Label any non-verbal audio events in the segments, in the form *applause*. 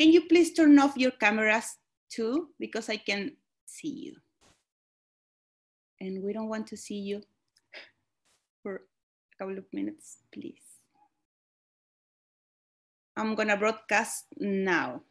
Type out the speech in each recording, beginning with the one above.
Can you please turn off your cameras too? Because I can see you. And we don't want to see you for a couple of minutes, please. I'm gonna broadcast now.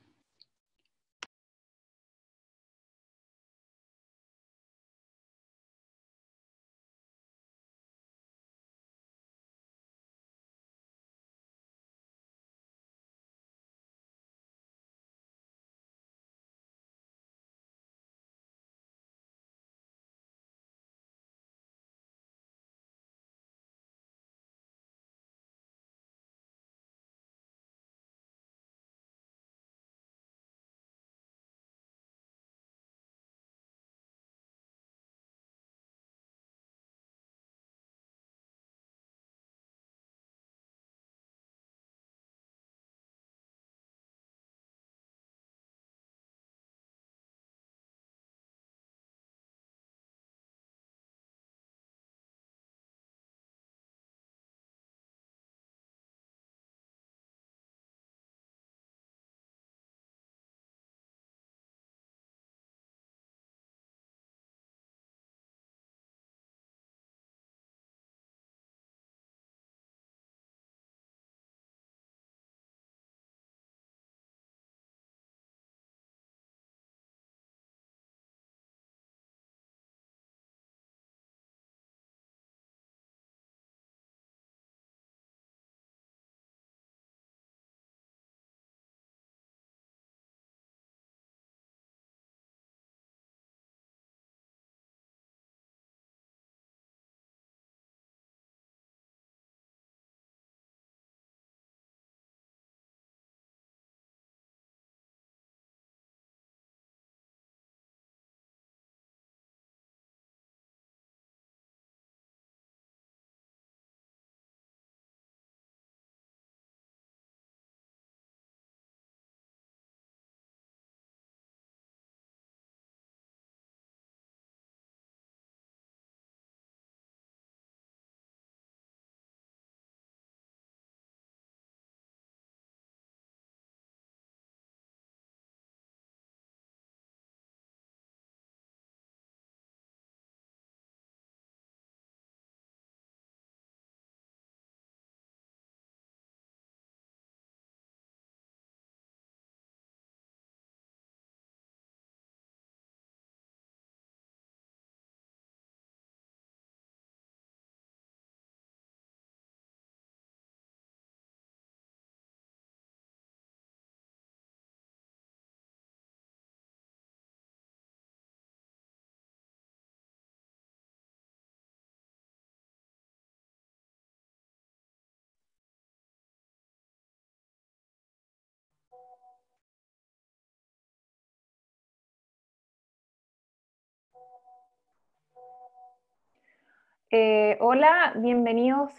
Eh, hola, bienvenidos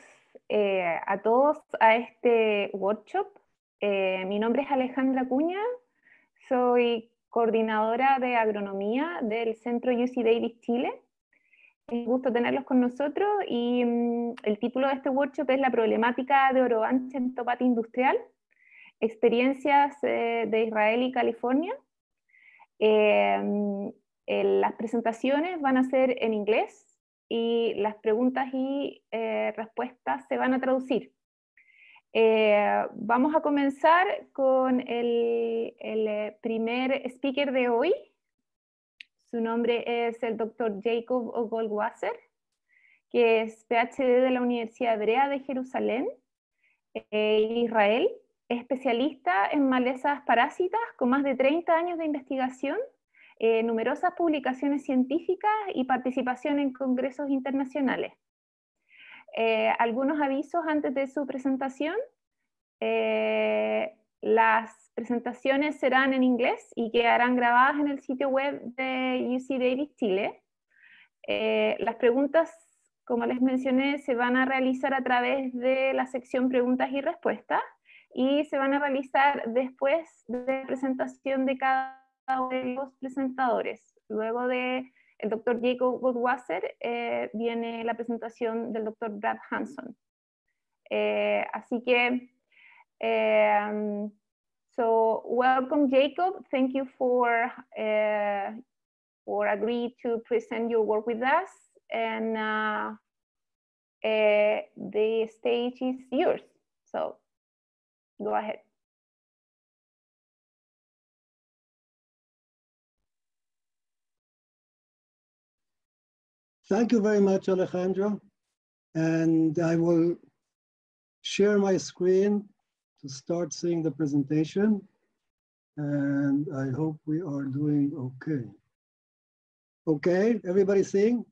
eh, a todos a este workshop. Eh, mi nombre es Alejandra Cuña, soy coordinadora de agronomía del Centro UC Davis Chile. Es gusto tenerlos con nosotros y mm, el título de este workshop es La problemática de oro ancho en tomate industrial, experiencias de Israel y California. Mm, las presentaciones van a ser en inglés, y las preguntas y eh, respuestas se van a traducir. Eh, vamos a comenzar con el, el, eh, primer speaker de hoy. Su nombre es el doctor Jacob Goldwasser, que es PhD de la Universidad Hebrea de Jerusalén, Israel, especialista en malezas parásitas con más de 30 años de investigación eh, numerosas publicaciones científicas y participación en congresos internacionales. Eh, algunos avisos antes de su presentación. Eh, las presentaciones serán en inglés y quedarán grabadas en el sitio web de UC Davis Chile. las preguntas, como les mencioné, se van a realizar a través de la sección preguntas y respuestas y se van a realizar después de la presentación de cada de los presentadores. Luego de el doctor Jacob Goldwasser eh, viene la presentación del doctor Brad Hanson. Eh, así que eh, So welcome, Jacob. Thank you for uh, for agree to present your work with us. And uh, uh, the stage is yours. So go ahead. Thank you very much, Alejandro. And I will share my screen to start seeing the presentation. And I hope we are doing okay. Okay, everybody seeing?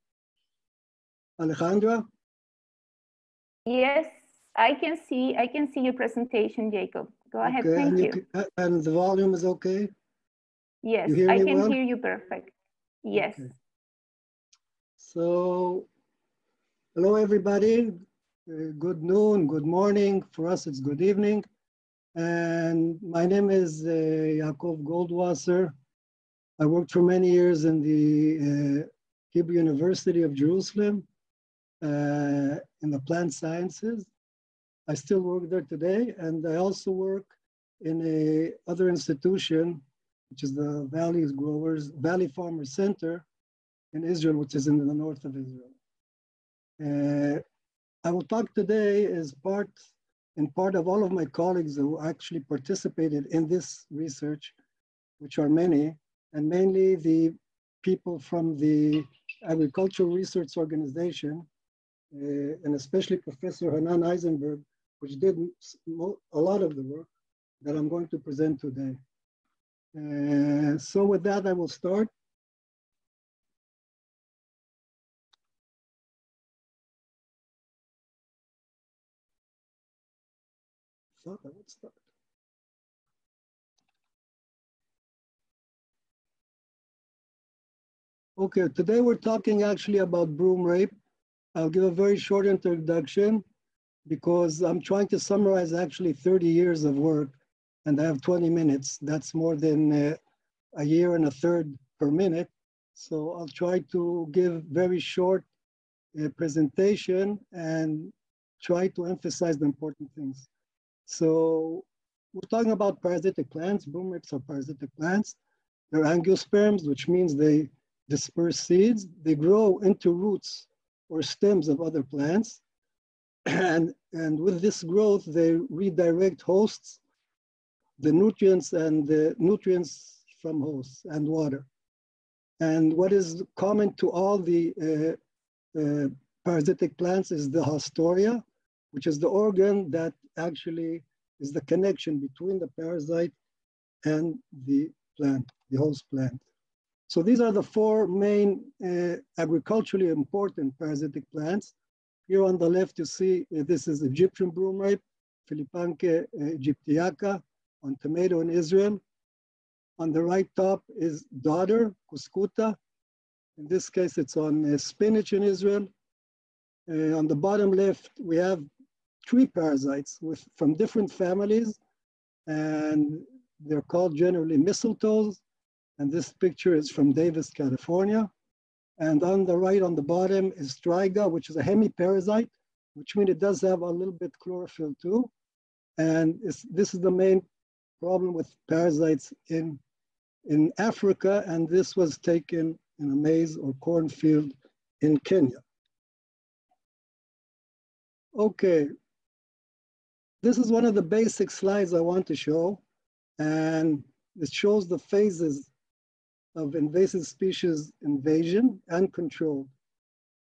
Alejandra? Yes, I can see, I can see your presentation, Jacob. Go ahead, Okay, thank and you. can- And the volume is okay? Yes, I can well? hear you perfect. Yes. Okay. So, hello, everybody. Uh, Good noon, good morning. For us, it's good evening. And my name is uh, Yaakov Goldwasser. I worked for many years in the uh, Hebrew University of Jerusalem uh, in the plant sciences. I still work there today, and I also work in a other institution, which is the Valley Growers, Valley Farmers Center, in Israel, which is in the north of Israel. Uh, I will talk today as part, and part of all of my colleagues who actually participated in this research, which are many, and mainly the people from the Agricultural Research Organization, uh, and especially Professor Hanan Eizenberg, which did a lot of the work that I'm going to present today. Uh, so with that, I will start. Okay, today we're talking actually about broom rape. I'll give a very short introduction because I'm trying to summarize actually 30 years of work and I have 20 minutes. That's more than uh, a year and a third per minute. So I'll try to give very short uh, presentation and try to emphasize the important things. So we're talking about parasitic plants. Broom rapes are parasitic plants. They're angiosperms, which means they disperse seeds. They grow into roots or stems of other plants. *clears throat* And, and with this growth, they redirect hosts, the nutrients and the nutrients from hosts and water. And what is common to all the uh, uh, parasitic plants is the haustoria, which is the organ that actually is the connection between the parasite and the plant, the host plant. So these are the four main uh, agriculturally important parasitic plants. Here on the left, you see uh, this is Egyptian broom rape, Phelipanche uh, aegyptiaca, on tomato in Israel. On the right top is dodder, cuscuta. In this case, it's on uh, spinach in Israel. Uh, on the bottom left, we have tree parasites with, from different families, and they're called generally mistletoes. And this picture is from Davis, California. And on the right, on the bottom, is striga, which is a hemiparasite, which means it does have a little bit chlorophyll too. And this is the main problem with parasites in, in Africa, and this was taken in a maize or cornfield in Kenya. Okay, this is one of the basic slides I want to show, and it shows the phases of invasive species invasion and control.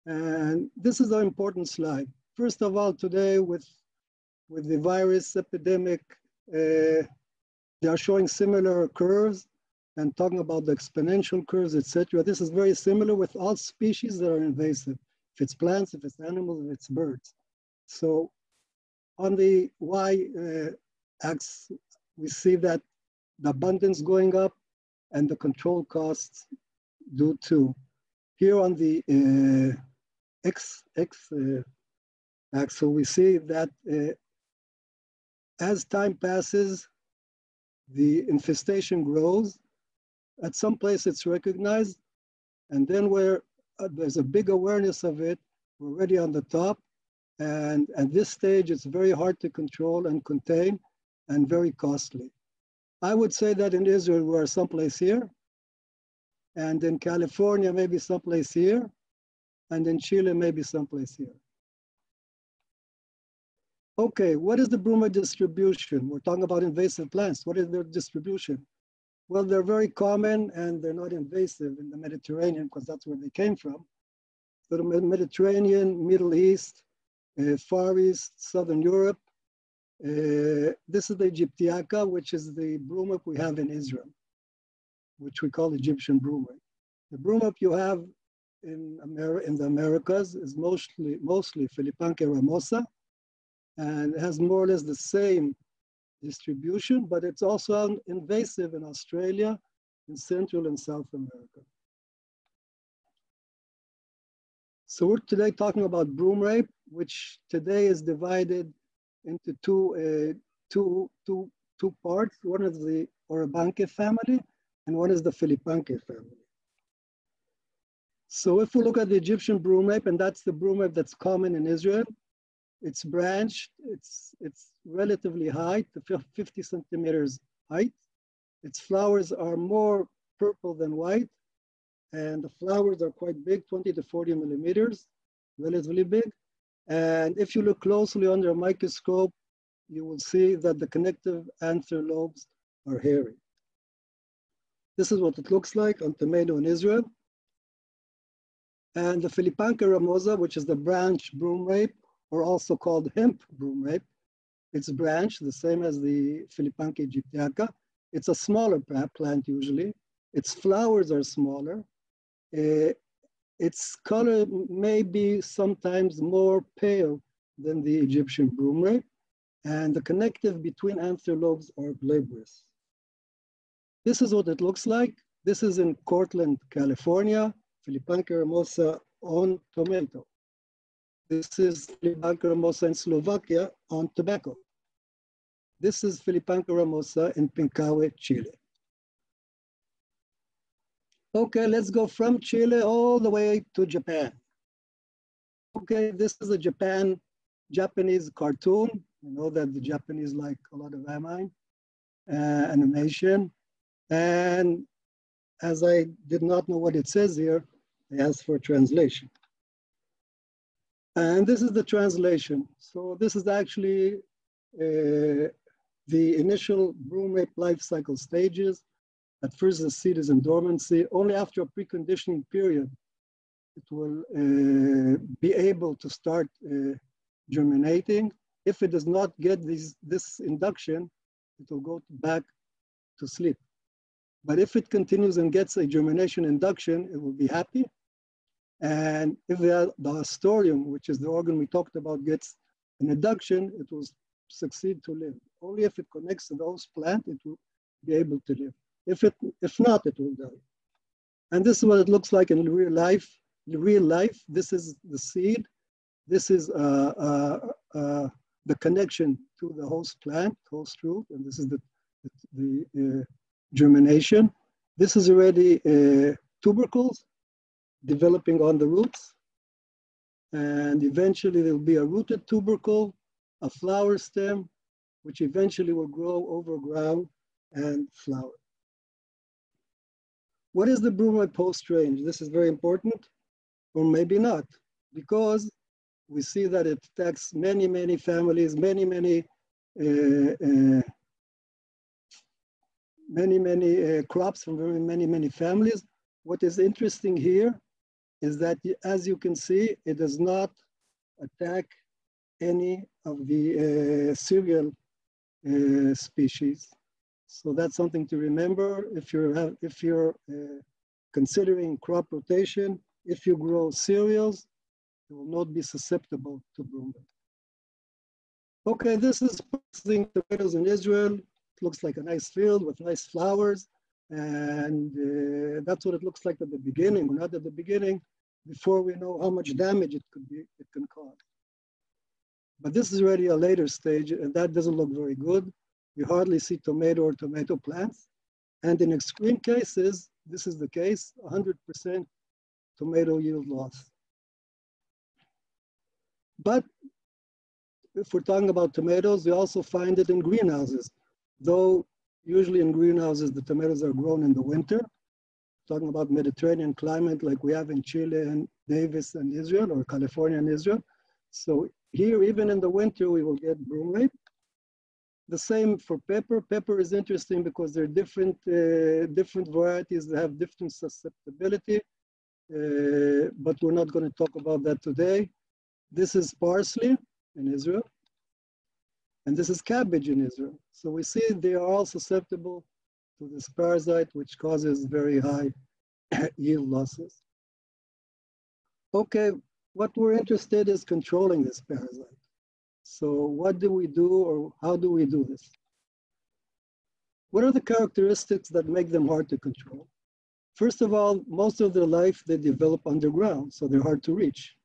And this is an important slide. First of all, today with, with the virus epidemic, uh, they are showing similar curves and talking about the exponential curves, etc. This is very similar with all species that are invasive. If it's plants, if it's animals, if it's birds. So on the y uh, axis, we see that the abundance going up and the control costs do too. Here on the uh, x, x uh, axis, we see that uh, as time passes, the infestation grows. At some place it's recognized, and then where uh, there's a big awareness of it, we're already on the top. And at this stage, it's very hard to control and contain and very costly. I would say that in Israel, we're someplace here. And in California, maybe someplace here. And in Chile, maybe someplace here. Okay, what is the broomrape distribution? We're talking about invasive plants. What is their distribution? Well, they're very common and they're not invasive in the Mediterranean because that's where they came from. So the Mediterranean, Middle East, Far East, Southern Europe. Uh, this is the aegyptiaca, which is the broomrape we have in Israel, which we call Egyptian broom The broomrape you have in, Ameri in the Americas is mostly, mostly Phelipanche ramosa, and it has more or less the same distribution, but it's also invasive in Australia, in Central and South America. So we're today talking about broom rape, which today is divided into two, uh, two, two, two parts. One is the Orobanche family, and one is the Phelipanche family. So if we look at the Egyptian broom rape, and that's the broom rape that's common in Israel, it's branched, it's, it's relatively high, to 50 centimeters height. Its flowers are more purple than white, and the flowers are quite big, 20 to 40 millimeters, relatively big. And if you look closely under a microscope, you will see that the connective anther lobes are hairy. This is what it looks like on tomato in Israel. And the Phelipanche ramosa, which is the branch broom rape, or also called *laughs* hemp broom rape. It's branch, the same as the Phelipanche aegyptiaca. It's a smaller plant usually. Its flowers are smaller. Uh, its color may be sometimes more pale than the Egyptian broom rape, and the connective between anther lobes are glabrous. This is what it looks like. This is in Courtland, California, Phelipanche ramosa on tomato. This is Phelipanche ramosa in Slovakia on tobacco. This is Phelipanche ramosa in Pencahue, Chile. Okay, let's go from Chile all the way to Japan. Okay, this is a Japan, Japanese cartoon. You know that the Japanese like a lot of anime, uh, animation. And as I did not know what it says here, I asked for translation. And this is the translation. So this is actually uh, the initial broom life cycle stages. At first, the seed is in dormancy. Only after a preconditioning period, it will uh, be able to start uh, germinating. If it does not get this, this induction, it will go back to sleep. But if it continues and gets a germination induction, it will be happy. And if the, the haustorium, which is the organ we talked about, gets an induction, it will succeed to live. Only if it connects to the host plant, it will be able to live. If, it, if not, it will die. And this is what it looks like in real life. In real life, this is the seed. This is uh, uh, uh, the connection to the host plant, host root, and this is the, the, the uh, germination. This is already uh, tubercles developing on the roots. And eventually there'll be a rooted tubercle, a flower stem, which eventually will grow over ground and flower. What is the broomrape host range? This is very important, or maybe not, because we see that it attacks many, many families, many, many, uh, uh, many, many uh, crops from very many, many families. What is interesting here is that as you can see, it does not attack any of the uh, cereal uh, species. So that's something to remember if you're, if you're uh, considering crop rotation. If you grow cereals, you will not be susceptible to broom Okay, this is processing tomatoes in Israel. It looks like a nice field with nice flowers. And uh, that's what it looks like at the beginning, not at the beginning, before we know how much damage it could be, it can cause. But this is already a later stage, and that doesn't look very good. We hardly see tomato or tomato plants. And in extreme cases, this is the case, 100% tomato yield loss. But if we're talking about tomatoes, we also find it in greenhouses. Though Usually in greenhouses, the tomatoes are grown in the winter. Talking about Mediterranean climate like we have in Chile and Davis and Israel or California and Israel. So here, even in the winter, we will get broom rape. The same for pepper. Pepper is interesting because there are different, uh, different varieties that have different susceptibility, uh, but we're not going to talk about that today. This is parsley in Israel, and this is cabbage in Israel. So we see they are all susceptible to this parasite, which causes very high *coughs* yield losses. Okay, what we're interested is controlling this parasite. So what do we do or how do we do this? What are the characteristics that make them hard to control? First of all, most of their life they develop underground, so they're hard to reach.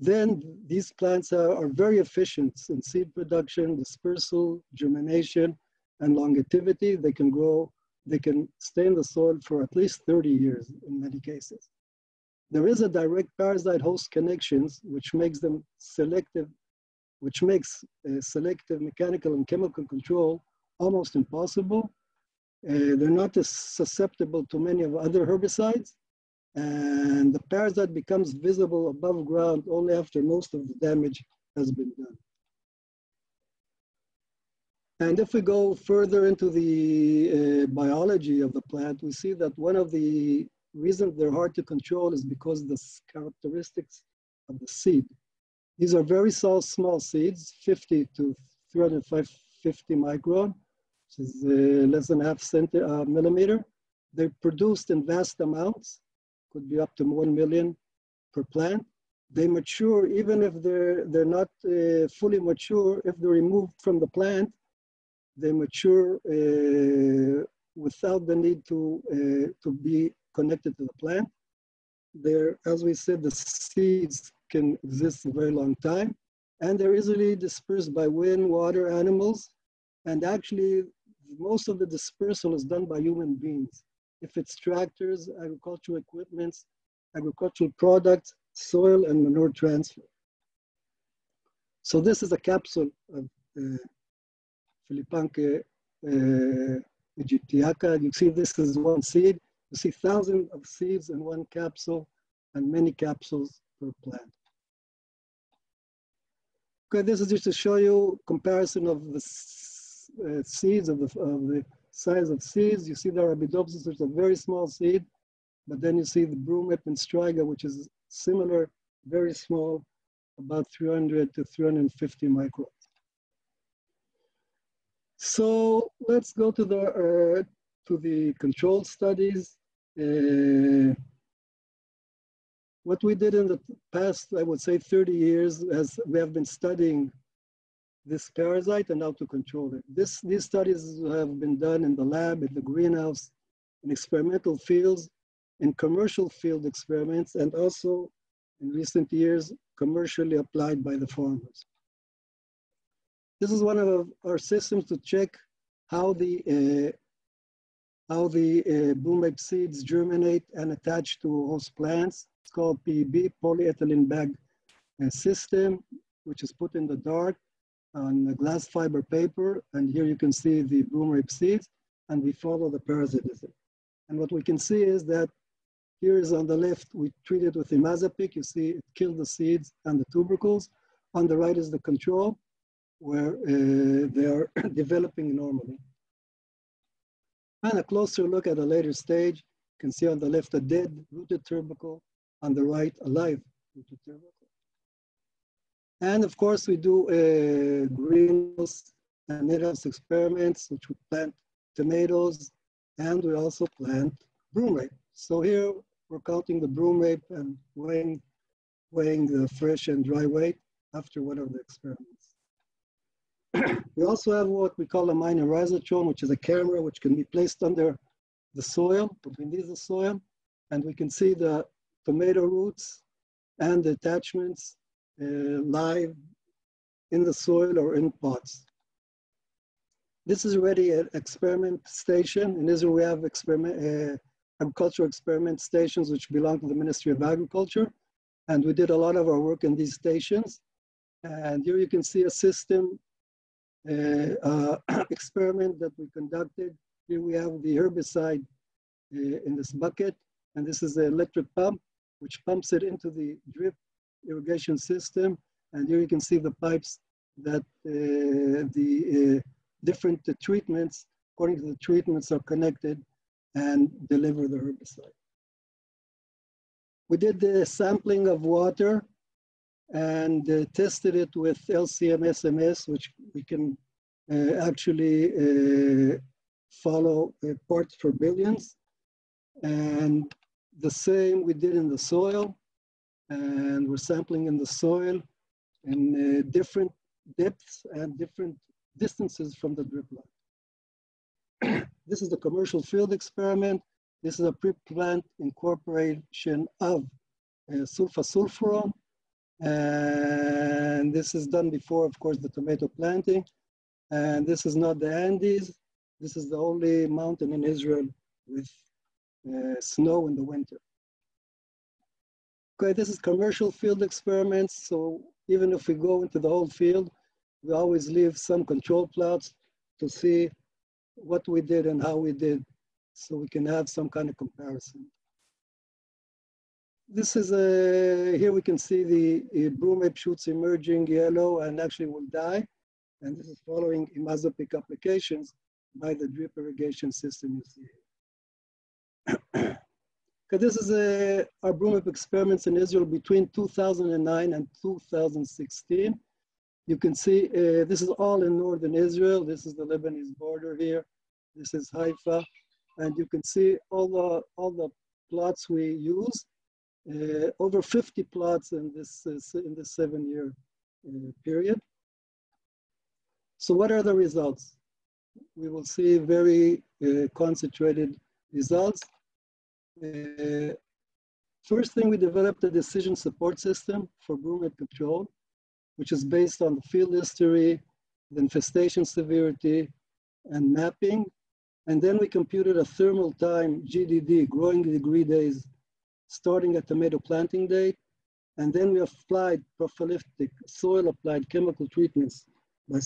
Then these plants are, are very efficient in seed production, dispersal, germination, and longevity. They can grow, they can stay in the soil for at least 30 years in many cases. There is a direct parasite host connections, which makes them selective, which makes uh, selective mechanical and chemical control almost impossible. Uh, they're not as susceptible to many of other herbicides. And the parasite becomes visible above ground only after most of the damage has been done. And if we go further into the uh, biology of the plant, we see that one of the reasons they're hard to control is because the characteristics of the seed. These are very small, small seeds, 50 to 350 micron, which is uh, less than half centi uh, millimeter. They're produced in vast amounts, could be up to 1 million per plant. They mature, even if they're, they're not uh, fully mature, if they're removed from the plant, they mature uh, without the need to, uh, to be connected to the plant. There, as we said, the seeds can exist a very long time, and they're easily dispersed by wind, water, animals, and actually most of the dispersal is done by human beings. If it's tractors, agricultural equipments, agricultural products, soil and manure transfer. So this is a capsule of uh, Phelipanche uh, aegyptiaca. You see this is one seed. You see thousands of seeds in one capsule and many capsules per plant. Okay, this is just to show you comparison of the uh, seeds of the, of the size of seeds. You see the Arabidopsis, which is a very small seed, but then you see the broomrape and striga, which is similar, very small, about 300 to 350 microns. So let's go to the uh, to the control studies. Uh, what we did in the past, I would say 30 years, as we have been studying this parasite and how to control it. This, these studies have been done in the lab, in the greenhouse, in experimental fields, in commercial field experiments, and also in recent years, commercially applied by the farmers. This is one of our systems to check how the uh, how the uh, broomrape seeds germinate and attach to host plants. It's called PEB, polyethylene bag uh, system, which is put in the dark on the glass fiber paper. And here you can see the broomrape seeds, and we follow the parasitism. And what we can see is that here is on the left, we treat it with imazapic. You see it killed the seeds and the tubercles. On the right is the control, where uh, they are *clears throat* developing normally. And a closer look at a later stage, you can see on the left a dead rooted tubercle, on the right alive. And of course, we do uh, greenhouse and nethouse experiments, which we plant tomatoes, and we also plant broomrape. So here we're counting the broomrape and weighing, weighing the fresh and dry weight after one of the experiments. *clears throat* we also have what we call a minirhizotron, which is a camera which can be placed under the soil, beneath the soil, and we can see the tomato roots and attachments uh, live in the soil or in pots. This is already an experiment station. In Israel, we have experiment, uh, agricultural experiment stations which belong to the Ministry of Agriculture. And we did a lot of our work in these stations. And here you can see a system uh, *coughs* experiment that we conducted. Here we have the herbicide uh, in this bucket, and this is the electric pump, which pumps it into the drip irrigation system. And here you can see the pipes that uh, the uh, different treatments, according to the treatments, are connected and deliver the herbicide. We did the sampling of water and uh, tested it with LCM SMS, which we can uh, actually uh, follow parts per billions. And the same we did in the soil. And we're sampling in the soil in uh, different depths and different distances from the drip line. *clears throat* this is the commercial field experiment. This is a pre-plant incorporation of uh, sulfosulfuron. And this is done before, of course, the tomato planting. And this is not the Andes. This is the only mountain in Israel with snow in the winter. Okay, this is commercial field experiments. So even if we go into the whole field, we always leave some control plots to see what we did and how we did so we can have some kind of comparison. This is a, here we can see the uh, broom rape shoots emerging yellow and actually will die. And this is following imazapic applications by the drip irrigation system you see here. *clears throat* Okay, this is a, our of experiments in Israel between 2009 and 2016. You can see uh, this is all in northern Israel. This is the Lebanese border here. This is Haifa. And you can see all the, all the plots we use. Uh, over 50 plots in this, uh, in this seven year uh, period. So what are the results? We will see very uh, concentrated results. Uh, first thing, we developed a decision support system for broom control, which is based on the field history, the infestation severity, and mapping. And then we computed a thermal time, GDD, growing degree days, starting at tomato planting date. And then we applied prophylactic soil applied chemical treatments by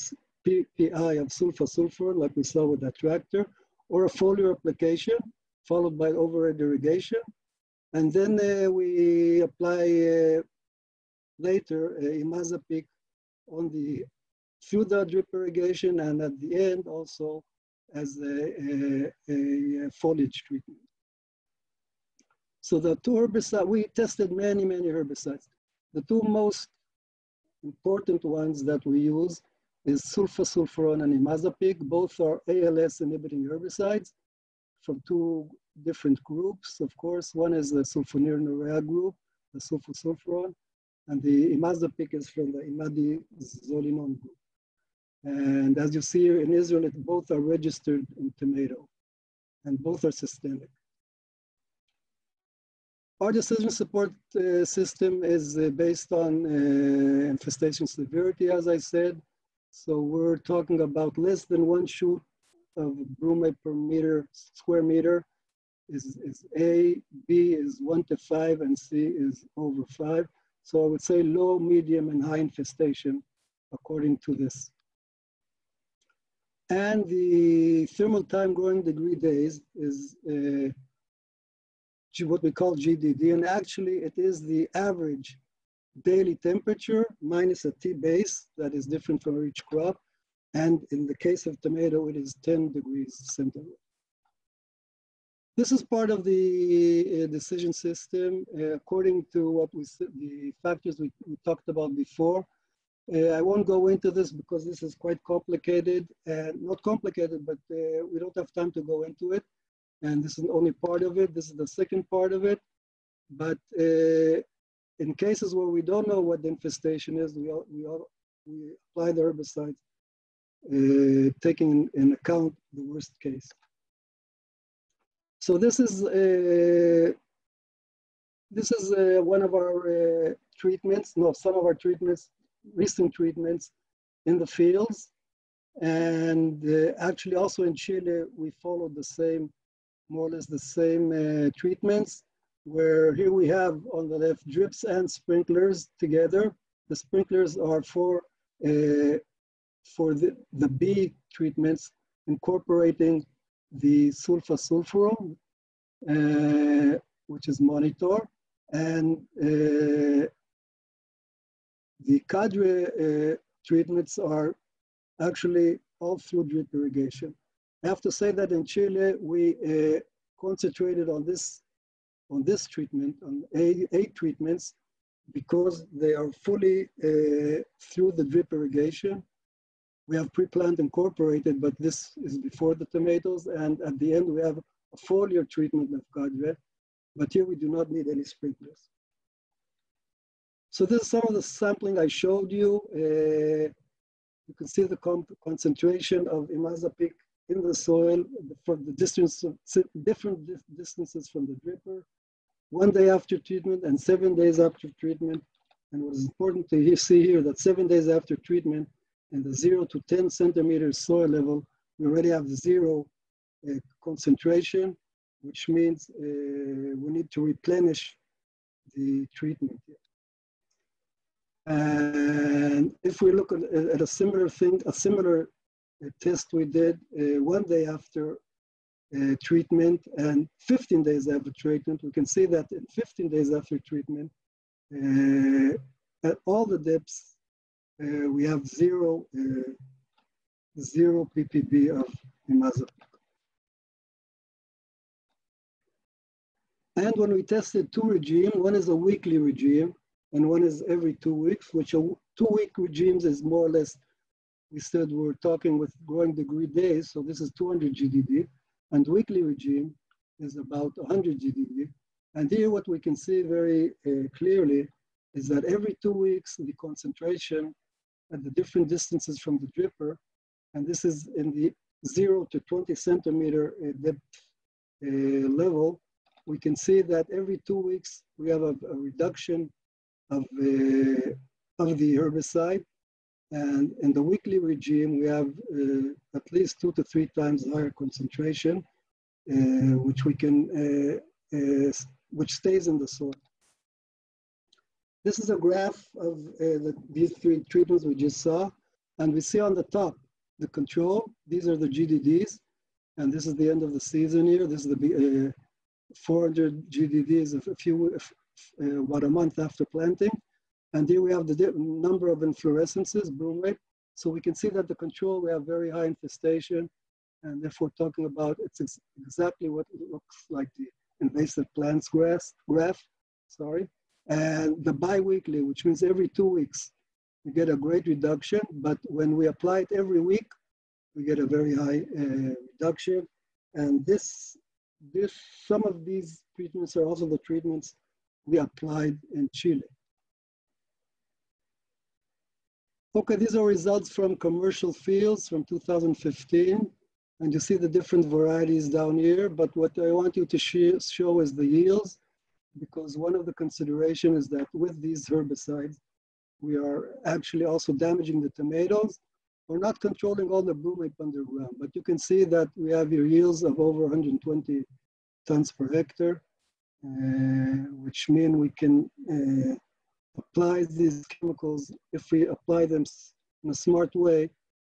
PPI of sulfur sulfasulfur, like we saw with that tractor, or a foliar application followed by overhead irrigation. And then uh, we apply uh, later uh, imazapic on the through the drip irrigation and at the end also as a, a, a foliage treatment. So the two herbicides, we tested many, many herbicides. The two most important ones that we use is sulfosulfuron and imazapic. Both are ALS inhibiting herbicides from two different groups, of course. One is the sulfonylurea group, the sulfosulfuron, and the imazapic is from the imidazolinone group. And as you see here in Israel, it, both are registered in tomato, and both are systemic. Our decision support uh, system is uh, based on uh, infestation severity, as I said. So we're talking about less than one shoot of broomrape per meter, square meter is, is A, B is one to five, and C is over five. So I would say low, medium, and high infestation according to this. And the thermal time growing degree days is uh, what we call GDD, and actually it is the average daily temperature minus a T base that is different for each crop. And in the case of tomato, it is 10 degrees centigrade. This is part of the uh, decision system uh, according to what we the factors we, we talked about before. Uh, I won't go into this because this is quite complicated and not complicated, but uh, we don't have time to go into it. And this is only part of it. This is the second part of it. But uh, in cases where we don't know what the infestation is, we, all, we, all, we apply the herbicides uh, taking in account the worst case. So this is uh, this is uh, one of our uh, treatments. No, some of our treatments, recent treatments in the fields, and uh, actually also in Chile we followed the same, more or less the same uh, treatments. Where here we have on the left drips and sprinklers together. The sprinklers are for for the, the B treatments, incorporating the sulfosulfuron, uh, which is monitor, and uh, the cadre uh, treatments are actually all through drip irrigation. I have to say that in Chile, we uh, concentrated on this, on this treatment, on A, A treatments, because they are fully uh, through the drip irrigation. We have pre-plant incorporated, but this is before the tomatoes. And at the end, we have a foliar treatment of cadre, but here we do not need any sprinklers. So this is some of the sampling I showed you. Uh, you can see the concentration of imazapic in the soil from the distance different distances from the dripper, one day after treatment and seven days after treatment. And what is important to see here that seven days after treatment in the zero to 10 centimeter soil level, we already have zero uh, concentration, which means uh, we need to replenish the treatment. And if we look at, at a similar thing, a similar uh, test we did uh, one day after uh, treatment and 15 days after treatment, we can see that in 15 days after treatment, uh, at all the uh, we have zero, uh, zero ppb of imazapic. And when we tested two regimes, one is a weekly regime and one is every two weeks, which a two-week regimes is more or less, we said we're talking with growing degree days, so this is 200 GDD, and weekly regime is about 100 GDD. And here what we can see very uh, clearly is that every two weeks, the concentration at the different distances from the dripper, and this is in the zero to 20 centimeter uh, depth uh, level, we can see that every two weeks, we have a, a reduction of the, of the herbicide. And in the weekly regime, we have uh, at least two to three times higher concentration, uh, which we can, uh, uh which stays in the soil. This is a graph of uh, the, these three treatments we just saw. And we see on the top, the control, these are the GDDs. And this is the end of the season here. This is the uh, 400 GDDs, a few, uh, a month after planting. And here we have the number of inflorescences, broom rape. So we can see that the control, we have very high infestation. And we're talking about, it's ex exactly what it looks like the invasive plants grass, graph, sorry. And the biweekly, which means every two weeks, we get a great reduction. But when we apply it every week, we get a very high uh, reduction. And this, this, some of these treatments are also the treatments we applied in Chile. Okay, these are results from commercial fields from 2015. And you see the different varieties down here, but what I want you to show is the yields, because one of the consideration is that with these herbicides, we are actually also damaging the tomatoes. We're not controlling all the broomrape underground, but you can see that we have your yields of over 120 tons per hectare. Uh, which mean we can uh, apply these chemicals. If we apply them in a smart way,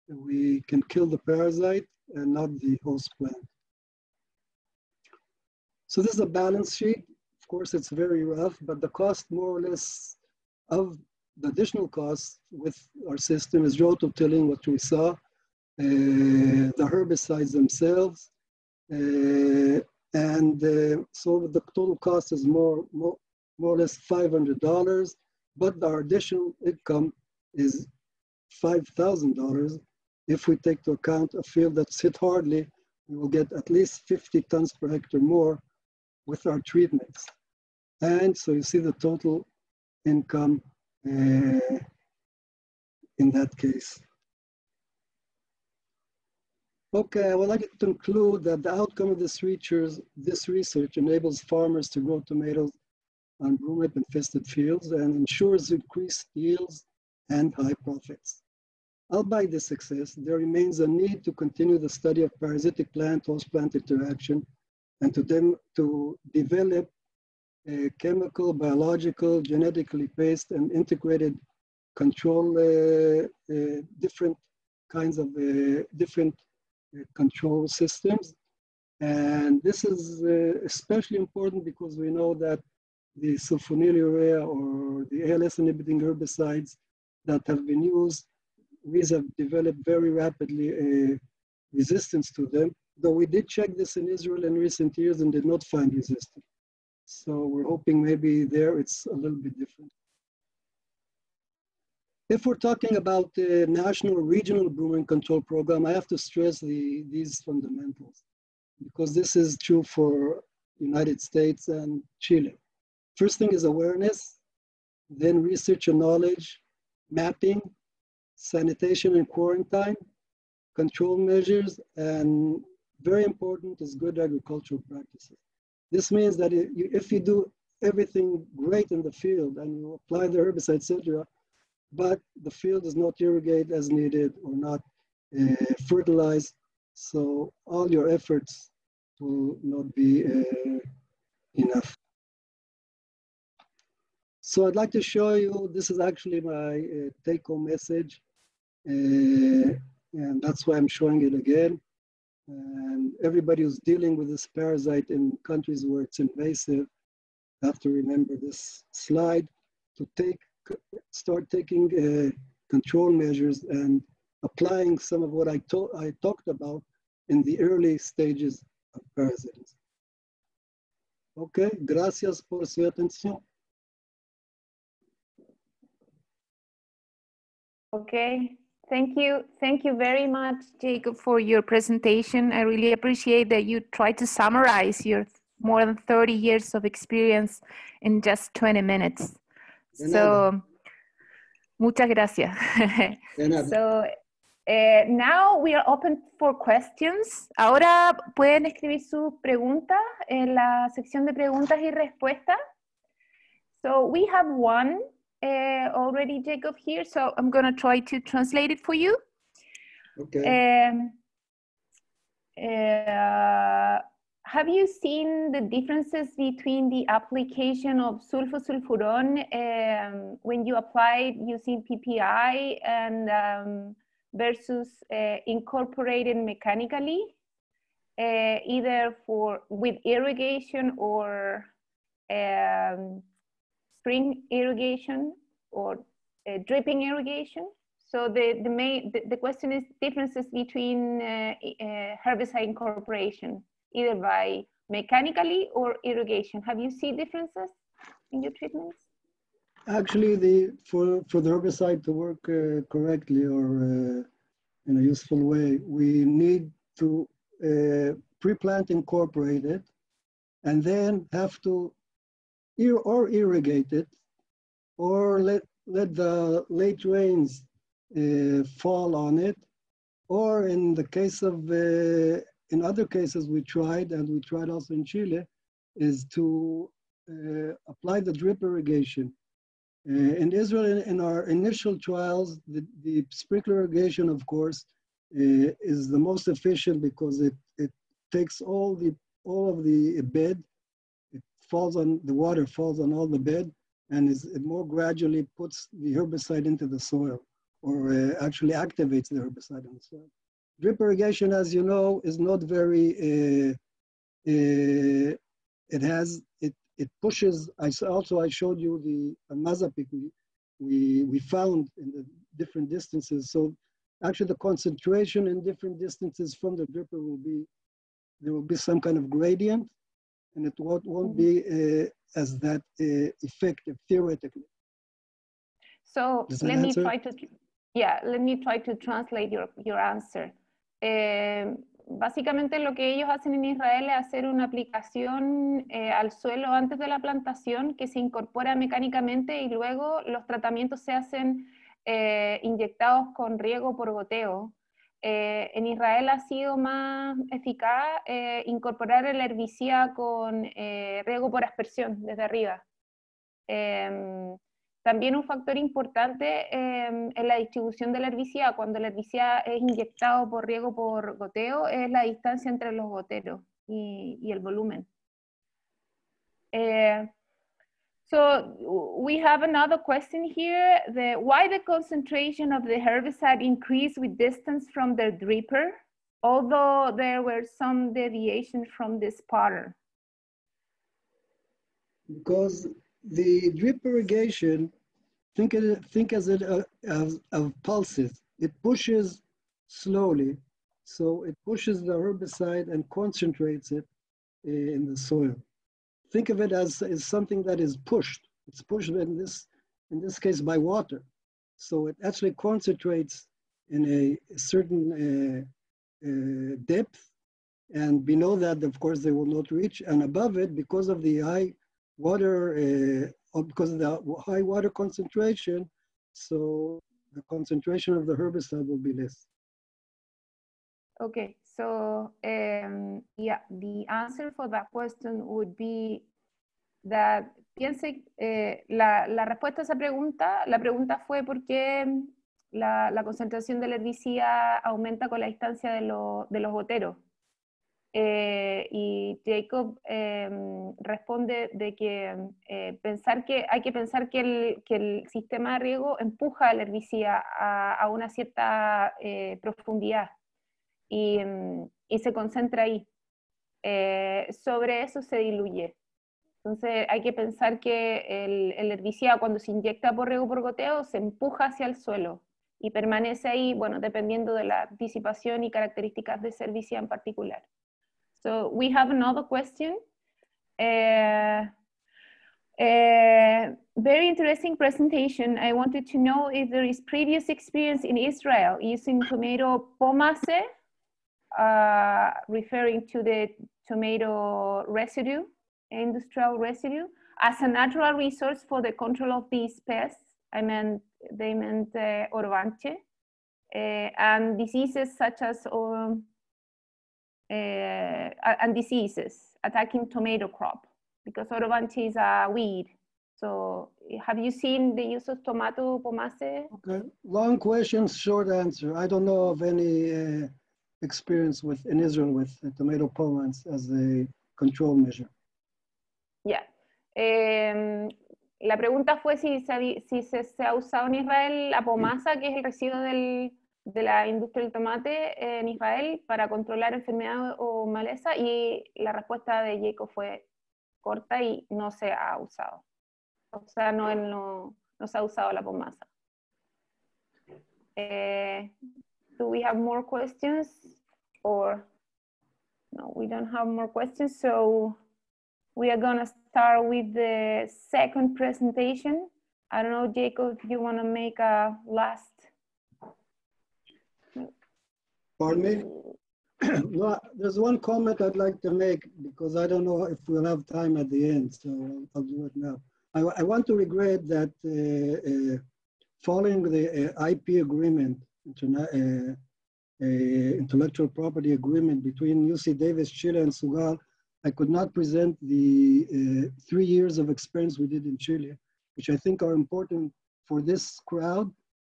we can kill the parasite and not the host plant. So this is a balance sheet. Of course, it's very rough, but the cost more or less of the additional cost with our system is rototilling, what we saw, uh, the herbicides themselves, uh, and uh, so the total cost is more, more, more or less $500, but our additional income is $5,000. If we take into account a field that's hit hardly, we will get at least 50 tons per hectare more with our treatments. And so you see the total income uh, in that case. Okay, I would like to conclude that the outcome of this research, this research enables farmers to grow tomatoes on broomrape infested fields and ensures increased yields and high profits. Albeit this success, there remains a need to continue the study of parasitic plant-host plant interaction and to, them, to develop a chemical, biological, genetically based and integrated control uh, uh, different kinds of uh, different uh, control systems. And this is uh, especially important because we know that the sulfonylurea or the ALS inhibiting herbicides that have been used, we have developed very rapidly resistance to them, though we did check this in Israel in recent years and did not find resistance. So we're hoping maybe there it's a little bit different. If we're talking about the national regional brewing control program, I have to stress the, these fundamentals because this is true for United States and Chile. First thing is awareness, then research and knowledge, mapping, sanitation and quarantine, control measures, and very important is good agricultural practices. This means that if you do everything great in the field and you apply the herbicide, etc., but the field is not irrigated as needed or not uh, fertilized, so all your efforts will not be uh, enough. So I'd like to show you, this is actually my uh, take-home message. Uh, and that's why I'm showing it again. And everybody who's dealing with this parasite in countries where it's invasive have to remember this slide to take, start taking uh, control measures and applying some of what I, I talked about in the early stages of parasitism. Ok, gracias por su atención. Okay, thank you. Thank you very much, Jacob, for your presentation. I really appreciate that you try to summarize your more than 30 years of experience in just 20 minutes. So, muchas gracias. *laughs* so, uh, now we are open for questions. Ahora pueden escribir sus preguntas en la sección de preguntas y respuestas. So, we have one uh, already, Jacob, here, so I'm going to try to translate it for you. Okay. Um, uh, have you seen the differences between the application of sulfosulfuron um, when you apply using PPI and um, versus uh, incorporated mechanically, uh, either for with irrigation or um, spring irrigation or uh, dripping irrigation. So the, the main, the, the question is differences between uh, uh, herbicide incorporation, either by mechanically or irrigation. Have you seen differences in your treatments? Actually, the for, for the herbicide to work uh, correctly or uh, in a useful way, we need to pre-plant incorporate it and then have to or irrigate it, or let, let the late rains uh, fall on it, or in the case of, uh, in other cases we tried, and we tried also in Chile, is to uh, apply the drip irrigation. Uh, in Israel, in, in, our initial trials, the, the sprinkler irrigation, of course, uh, is the most efficient because it, it takes all the all of the bed falls on, the water falls on all the bed and is, it more gradually puts the herbicide into the soil or uh, actually activates the herbicide in the soil. Drip irrigation, as you know, is not very, uh, uh, it has, it, it pushes, I also I showed you the imazapic we, we, we found in the different distances. So actually the concentration in different distances from the dripper will be, there will be some kind of gradient and it won't, won't be uh, as that uh, effective theoretically. So let me try to, yeah, let me try to translate your, your answer. Eh, básicamente lo que ellos hacen en Israel es hacer una aplicación eh, al suelo antes de la plantación que se incorpora mecánicamente y luego los tratamientos se hacen eh, inyectados con riego por goteo eh, en Israel ha sido más eficaz eh, incorporar el herbicida con eh, riego por aspersión desde arriba. Em, también un factor importante em, en la distribución del herbicida, cuando el herbicida es inyectado por riego por goteo, es la distancia entre los goteros y, y el volumen. So we have another question here. The, why the concentration of the herbicide increased with distance from the dripper, although there were some deviations from this pattern? Because the drip irrigation, think, it, think as it uh, as, of pulses. It pushes slowly, so it pushes the herbicide and concentrates it in the soil think of it as, as something that is pushed. It's pushed in this, in this case by water. So it actually concentrates in a certain uh, uh, depth and below that, of course, they will not reach. And above it, because of the high water, uh, because of the high water concentration, so the concentration of the herbicide will be less. Okay, so um, yeah, the answer for that question would be that piense, eh, la, respuesta a esa pregunta, la pregunta fue por qué la, la concentración del herbicida aumenta con la distancia de, lo, de los goteros. Eh, y Jacob em, responde de que, eh, pensar que hay que pensar que el, que el, sistema de riego empuja el herbicida a, a una cierta profundidad y, y, se concentra ahí. sobre eso se diluye. Entonces hay que pensar que el, el, herbicida cuando se inyecta por riego por goteo se empuja hacia el suelo y permanece ahí, bueno, dependiendo de la disipación y características de ese herbicida en particular. So we have another question. Uh, very interesting presentation. I wanted to know if there is previous experience in Israel using tomato pomace, uh, referring to the tomato residue industrial residue as a natural resource for the control of these pests. I meant they meant uh, Orobanche, uh, and diseases such as um, uh, and diseases attacking tomato crop because Orobanche is a weed. So have you seen the use of tomato pomace? Okay, long question, short answer. I don't know of any uh, experience with in Israel with tomato pomace as a control measure. Ya. Eh, la pregunta fue si, se, si se, se, ha usado en Israel la pomasa, que es el residuo del, de la industria del tomate en Israel, para controlar enfermedad o maleza, y la respuesta de Jacob fue corta y no se ha usado. O sea, no, no, no se ha usado la pomasa. Eh, do we have more questions? Or no, we don't have more questions. So we are to start with the second presentation. I don't know, Jacob, if you want to make a last. Pardon me? *clears throat* no, there's one comment I'd like to make because I don't know if we'll have time at the end, so I'll do it now. I, I want to regret that uh, uh, following the uh, IP agreement, uh, uh, intellectual property agreement between UC Davis, Chile, and Sugal, I could not present the uh, three years of experience we did in Chile, which I think are important for this crowd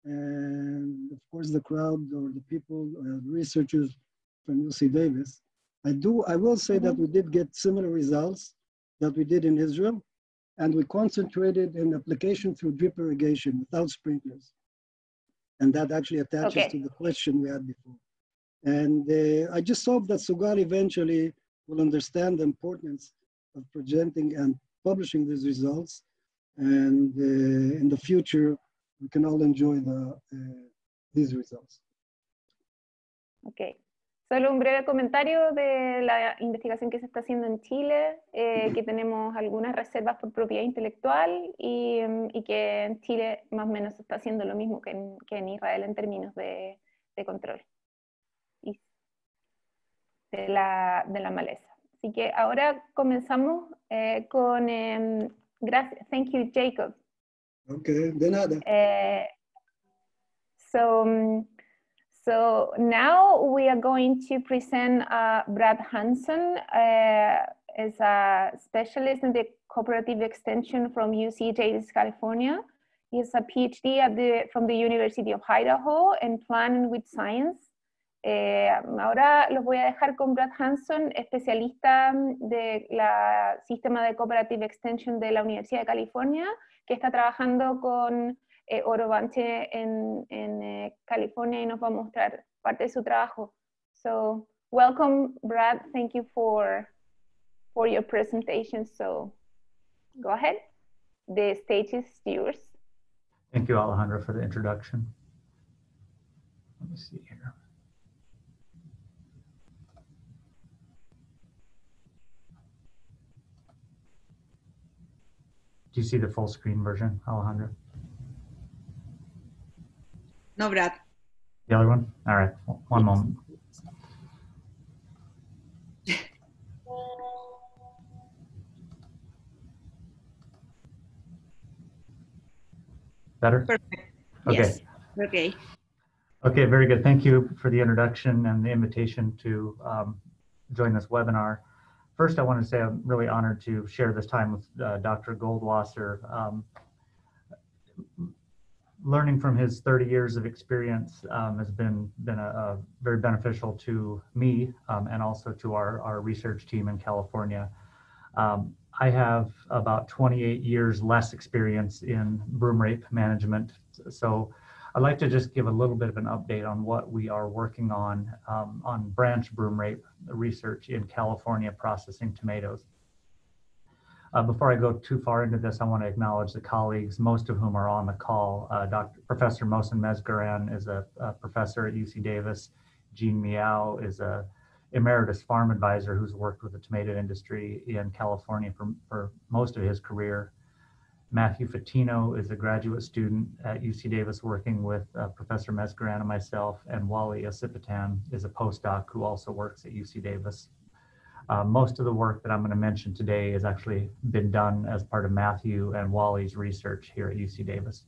and of course the crowd or the people, researchers from UC Davis. I do, I will say that we did get similar results that we did in Israel and we concentrated in application through drip irrigation without sprinklers. And that actually attaches okay. to the question we had before. And uh, I just hope that Sugal eventually will understand the importance of presenting and publishing these results. And uh, in the future, we can all enjoy the, uh, these results. Okay. Solo un breve comentario de la investigación que se está haciendo en Chile, eh, que tenemos algunas reservas por propiedad intelectual y, y, que en Chile más o menos se está haciendo lo mismo que en, que en Israel en términos de, de control. de la, de la maleza. Así que ahora comenzamos eh, con... Eh, gracias. Thank you, Jacob. Okay, de nada. Uh, so, um, so now we are going to present uh, Brad Hanson uh, as a specialist in the cooperative extension from UC Davis, California. He has a PhD at the, from the University of Idaho in planning with science Eh, ahora los voy a dejar con Brad Hanson, especialista del sistema de Cooperative Extension de la Universidad de California, que está trabajando con eh, en, en eh, California y nos va a mostrar parte de su trabajo. So, welcome, Brad. Thank you for, for your presentation. So, go ahead. The stage is yours. Thank you, Alejandra, for the introduction. Let me see here. Do you see the full screen version, Alejandra? No, Brad. The other one? All right, one moment. *laughs* Better? Perfect. Okay. Yes. Okay. Okay, very good. Thank you for the introduction and the invitation to um, join this webinar. First, I want to say I'm really honored to share this time with uh, Dr. Goldwasser. Um, learning from his 30 years of experience um, has been been a, a, very beneficial to me um, and also to our, our research team in California. Um, I have about 28 years less experience in broom rape management, so I'd like to just give a little bit of an update on what we are working on um, on branch broom rape research in California processing tomatoes. Uh, before I go too far into this, I want to acknowledge the colleagues, most of whom are on the call. Uh, Dr. Professor Mohsen Mesgaran is a, a, professor at UC Davis. Gene Miyao is a emeritus farm advisor who's worked with the tomato industry in California for, for most of his career. Matthew Fatino is a graduate student at UC Davis working with uh, Professor Mesgaran and myself, and Wally Osipitan is a postdoc who also works at UC Davis. Uh, most of the work that I'm going to mention today has actually been done as part of Matthew and Wally's research here at UC Davis.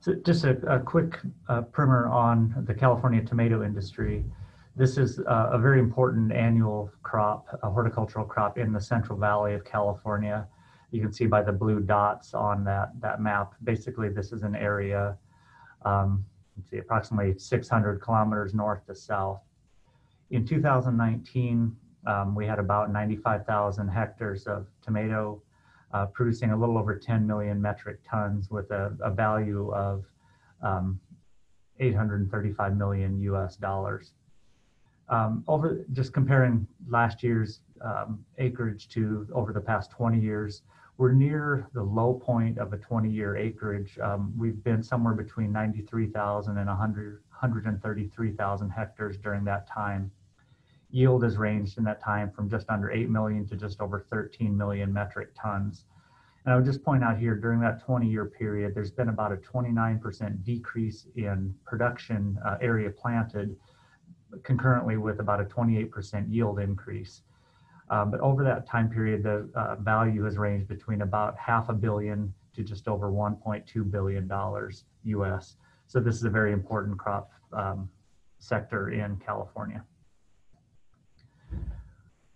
So just a, a quick uh, primer on the California tomato industry. This is uh, a very important annual crop, a horticultural crop in the Central Valley of California. You can see by the blue dots on that, that map. Basically, this is an area, um, see, approximately 600 kilometers north to south. In 2019, um, we had about 95,000 hectares of tomato uh, producing a little over 10 million metric tons with a, a value of um, 835 million US dollars um, over just comparing last year's um, acreage to over the past 20 years, we're near the low point of a 20 year acreage. Um, we've been somewhere between 93,000 and 100, 133,000 hectares during that time. Yield has ranged in that time from just under 8 million to just over 13 million metric tons. And I would just point out here during that 20 year period, there's been about a 29% decrease in production uh, area planted concurrently with about a 28% yield increase. Um, but over that time period, the uh, value has ranged between about half a billion to just over 1.2 billion dollars U.S. So this is a very important crop um, sector in California.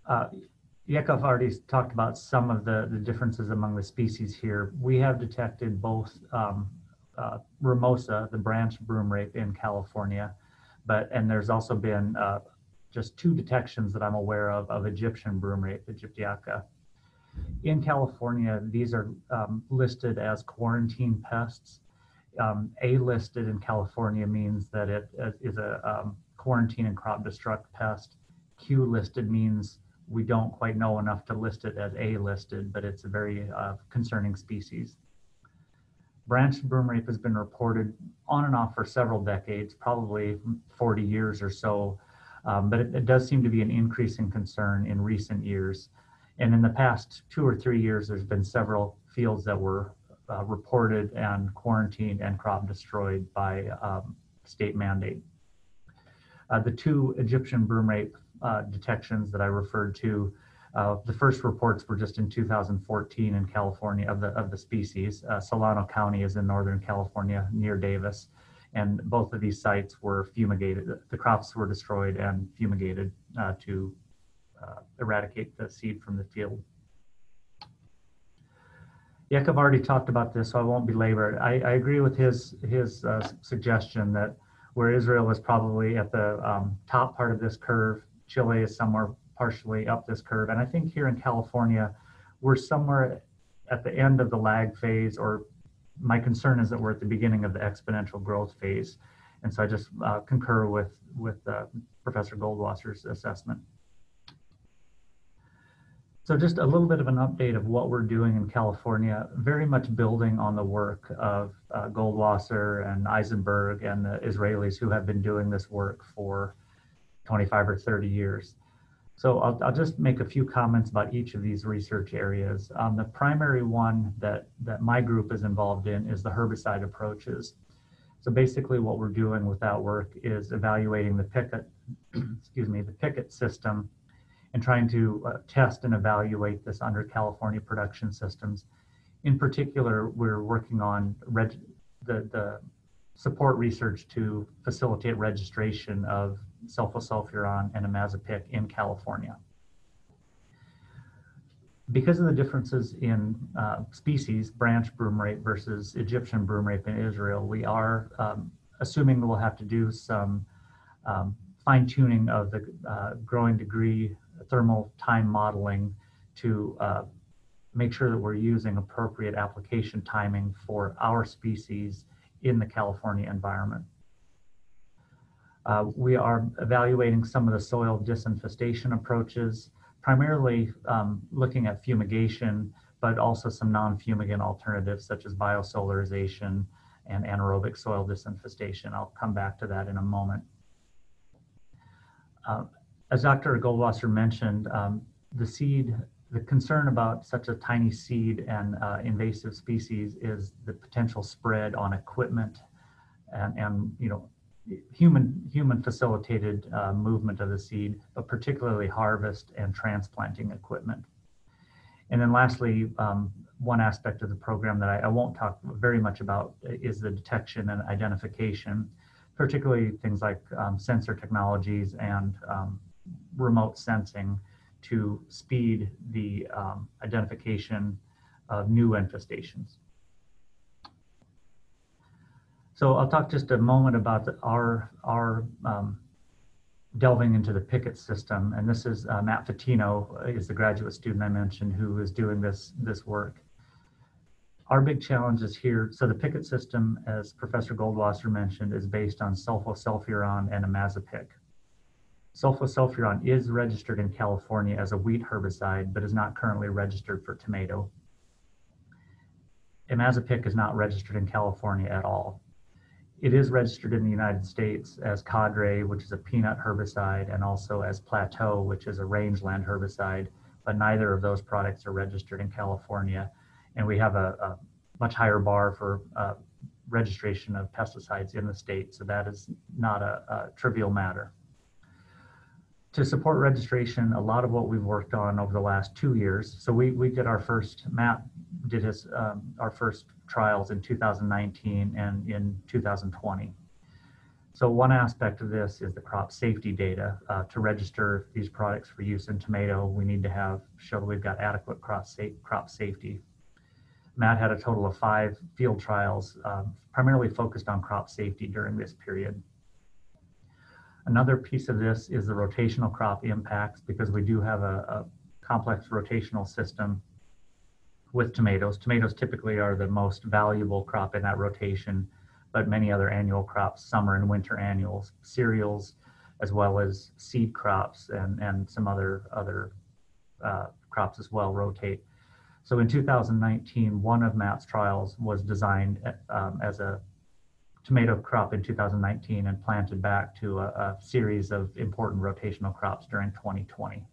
Uh, Yakov already talked about some of the, the differences among the species here. We have detected both um, uh, Ramosa, the branch broom rape in California, but and there's also been uh, just two detections that I'm aware of of Egyptian broom rape, Aegyptiaca. In California, these are um, listed as quarantine pests. Um, a listed in California means that it is a um, quarantine and crop destruct pest. Q listed means we don't quite know enough to list it as A listed, but it's a very uh, concerning species. Branch broom rape has been reported on and off for several decades, probably 40 years or so, um, but it, it, does seem to be an increasing concern in recent years. And in the past two or three years, there's been several fields that were uh, reported and quarantined and crop destroyed by um, state mandate. Uh, the two Egyptian broom rape uh, detections that I referred to uh, the first reports were just in 2014 in California of the of the species. Uh, Solano County is in Northern California near Davis, and both of these sites were fumigated. The crops were destroyed and fumigated uh, to eradicate the seed from the field. Yakov already talked about this, so I won't belabor it. I, I agree with his his uh, suggestion that where Israel is probably at the um, top part of this curve, Chile is somewhere partially up this curve, and I think here in California, we're somewhere at the end of the lag phase, or my concern is that we're at the beginning of the exponential growth phase, and so I just uh, concur with with uh, Professor Goldwasser's assessment. So just a little bit of an update of what we're doing in California, very much building on the work of uh, Goldwasser and Eizenberg and the Israelis who have been doing this work for 25 or 30 years. So I'll, I'll just make a few comments about each of these research areas. Um, the primary one that, that my group is involved in is the herbicide approaches. So basically what we're doing with that work is evaluating the picket, *clears throat* excuse me, the picket system and trying to uh, test and evaluate this under California production systems. In particular, we're working on the, the support research to facilitate registration of sulfosulfuron and imazapic in California. Because of the differences in uh, species, branch broom rape versus Egyptian broom rape in Israel, we are um, assuming we'll have to do some um, fine tuning of the uh, growing degree thermal time modeling to uh, make sure that we're using appropriate application timing for our species in the California environment. Uh, we are evaluating some of the soil disinfestation approaches, primarily um, looking at fumigation, but also some non-fumigant alternatives such as biosolarization and anaerobic soil disinfestation. I'll come back to that in a moment. Uh, as Dr. Goldwasser mentioned, um, the seed, the concern about such a tiny seed and uh, invasive species is the potential spread on equipment and, and you know, human human facilitated uh, movement of the seed, but particularly harvest and transplanting equipment. And then lastly, um, one aspect of the program that I, I, won't talk very much about is the detection and identification, particularly things like um, sensor technologies and um, remote sensing to speed the um, identification of new infestations. So I'll talk just a moment about the, our, our um, delving into the Picket system. And this is uh, Matt Fatino is the graduate student I mentioned who is doing this, this work. Our big challenge is here. So the Picket system, as Professor Goldwasser mentioned, is based on sulfosulfuron and imazapic. Sulfosulfuron is registered in California as a wheat herbicide, but is not currently registered for tomato. Imazapic is not registered in California at all. It is registered in the United States as Cadre, which is a peanut herbicide, and also as Plateau, which is a rangeland herbicide, but neither of those products are registered in California. And we have a, a much higher bar for uh, registration of pesticides in the state, so that is not a, a trivial matter to support registration, a lot of what we've worked on over the last two years. So we, we did our first, Matt did his, um, our first trials in 2019 and in 2020. So one aspect of this is the crop safety data. Uh, to register these products for use in tomato, we need to have, show that we've got adequate crop, safe, crop safety. Matt had a total of five field trials, um, primarily focused on crop safety during this period. Another piece of this is the rotational crop impacts because we do have a, a complex rotational system with tomatoes. Tomatoes typically are the most valuable crop in that rotation, but many other annual crops, summer and winter annuals, cereals, as well as seed crops and, and some other, other uh, crops as well rotate. So in 2019, one of Matt's trials was designed um, as a tomato crop in 2019 and planted back to a, a series of important rotational crops during 2020.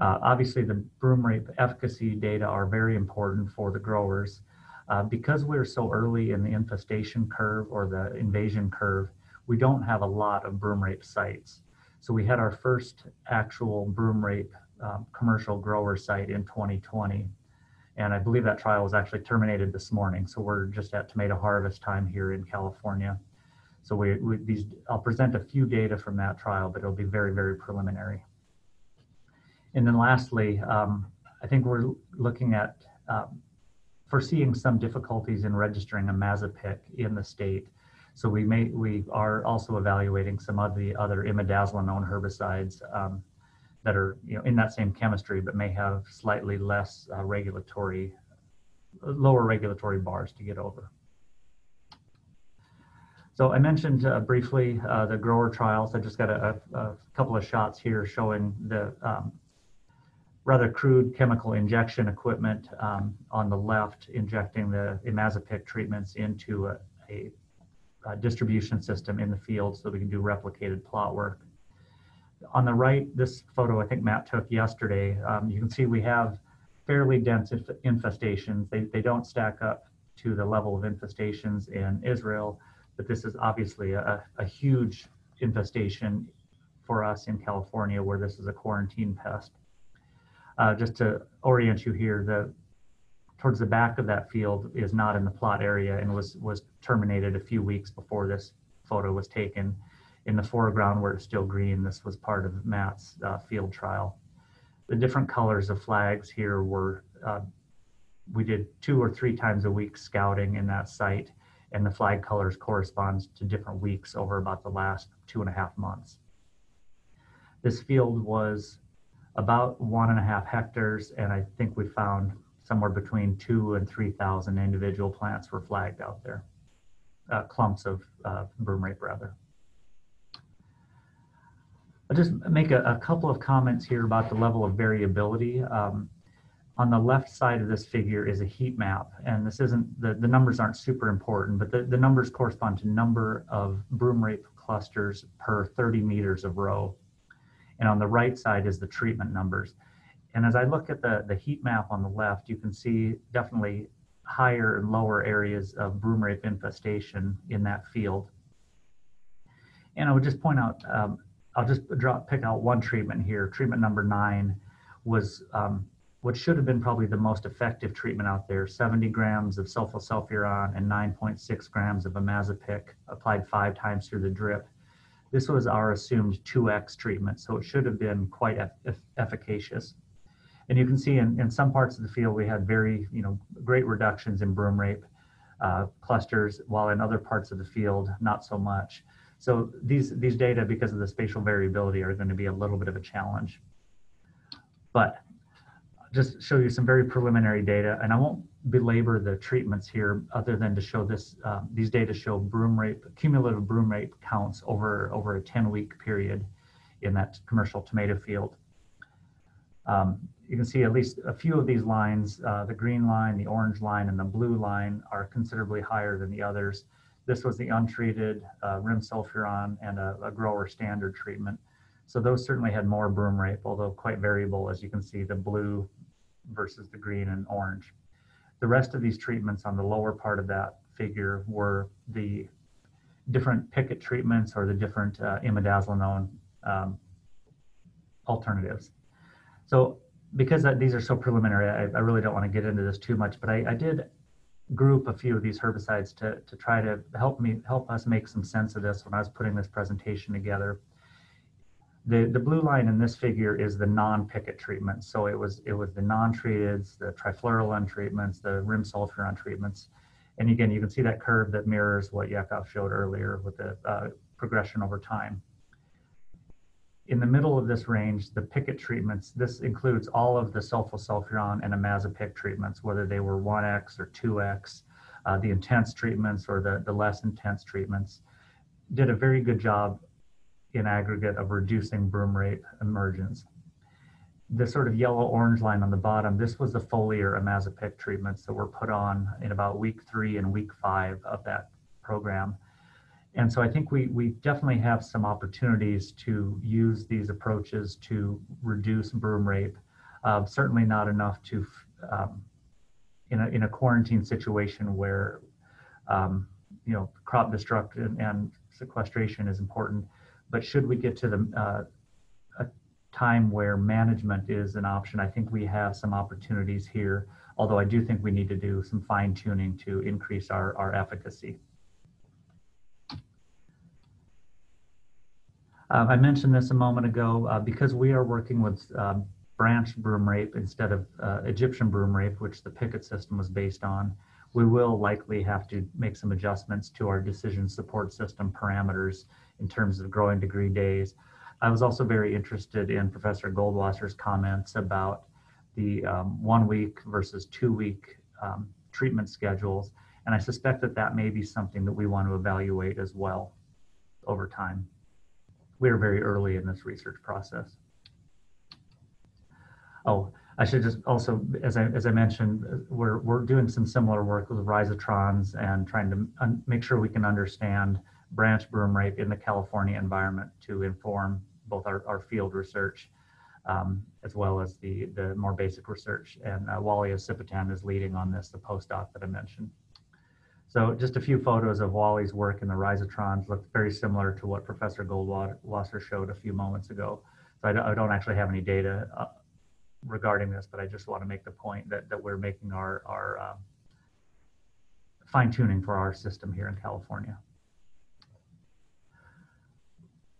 Uh, obviously, the broom rape efficacy data are very important for the growers. Uh, because we're so early in the infestation curve or the invasion curve, we don't have a lot of broom rape sites. So we had our first actual broom rape um, commercial grower site in 2020. And I believe that trial was actually terminated this morning. So we're just at tomato harvest time here in California. So we, we these I'll present a few data from that trial, but it'll be very, very preliminary. And then lastly, um, I think we're looking at uh, foreseeing some difficulties in registering imazapic in the state. So we may we are also evaluating some of the other imidazolinone herbicides um, that are you know in that same chemistry, but may have slightly less uh, regulatory, lower regulatory bars to get over. So I mentioned uh, briefly uh, the grower trials. I just got a, a, couple of shots here showing the um, rather crude chemical injection equipment um, on the left, injecting the imazapic treatments into a, a, a, distribution system in the field so we can do replicated plot work. On the right, this photo I think Matt took yesterday, um, you can see we have fairly dense inf infestations. They, they don't stack up to the level of infestations in Israel, but this is obviously a, a huge infestation for us in California where this is a quarantine pest. Uh, just to orient you here, the towards the back of that field is not in the plot area and was was terminated a few weeks before this photo was taken. In the foreground where it's still green, this was part of Matt's uh, field trial. The different colors of flags here were, uh, we did two or three times a week scouting in that site and the flag colors correspond to different weeks over about the last two and a half months. This field was about one and a half hectares, and I think we found somewhere between two and 3,000 individual plants were flagged out there, uh, clumps of uh, broom rape rather. I'll just make a, a, couple of comments here about the level of variability. Um, on the left side of this figure is a heat map, and this isn't, the, the numbers aren't super important, but the, the numbers correspond to number of broom rape clusters per 30 meters of row. And on the right side is the treatment numbers. And as I look at the, the heat map on the left, you can see definitely higher and lower areas of broom rape infestation in that field. And I would just point out, um, I'll just draw, pick out one treatment here. Treatment number nine was um, what should have been probably the most effective treatment out there, 70 grams of sulfosulfuron and 9.6 grams of imazapic applied five times through the drip. This was our assumed 2x treatment, so it should have been quite eff efficacious. And you can see in, in some parts of the field, we had very, you know, great reductions in broom rape uh, clusters, while in other parts of the field, not so much. So these, these data, because of the spatial variability, are going to be a little bit of a challenge. But just show you some very preliminary data, and I won't belabor the treatments here other than to show this, um, these data show broom rape, cumulative broom rape counts over, over a 10 week period in that commercial tomato field. Um, you can see at least a few of these lines, uh, the green line, the orange line, and the blue line are considerably higher than the others. This was the untreated uh, rimsulfuron and a, a grower standard treatment. So those certainly had more broom rape, although quite variable, as you can see, the blue versus the green and orange. The rest of these treatments on the lower part of that figure were the different picket treatments or the different uh, imidazolinone um, alternatives. So because these are so preliminary, I, I, really don't want to get into this too much, but I, I, did group a few of these herbicides to, to try to help me help us make some sense of this when I was putting this presentation together. The, the blue line in this figure is the non-picket treatments. So it was it was the non-treateds, the trifluralin treatments, the rimsulfuron treatments. And again, you can see that curve that mirrors what Yakov showed earlier with the uh, progression over time. In the middle of this range, the picket treatments, this includes all of the sulfosulfuron and imazapic treatments, whether they were 1x or 2x, uh, the intense treatments or the, the less intense treatments, did a very good job in aggregate of reducing broom rape emergence. The sort of yellow orange line on the bottom, this was the foliar imazapic treatments that were put on in about week three and week five of that program. And so I think we, we definitely have some opportunities to use these approaches to reduce broom rape. Uh, certainly not enough to, um, in, a, in a quarantine situation where, um, you know, crop destruction and sequestration is important. But should we get to the uh, a time where management is an option, I think we have some opportunities here. Although I do think we need to do some fine tuning to increase our, our efficacy. Uh, I mentioned this a moment ago, uh, because we are working with um, branch broom rape instead of uh, Egyptian broom rape, which the picket system was based on, we will likely have to make some adjustments to our decision support system parameters in terms of growing degree days. I was also very interested in Professor Goldwasser's comments about the um, one week versus two week um, treatment schedules. And I suspect that that may be something that we want to evaluate as well over time. We are very early in this research process. Oh, I should just also, as I, as I mentioned, we're, we're doing some similar work with rhizotrons and trying to make sure we can understand branch broom rape in the California environment to inform both our, our field research um, as well as the, the more basic research. And uh, Wally Osipitan is leading on this, the postdoc that I mentioned. So just a few photos of Wally's work in the rhizotrons look very similar to what Professor Goldwasser showed a few moments ago. So I don't, I don't actually have any data uh, regarding this, but I just want to make the point that, that we're making our, our um, fine tuning for our system here in California.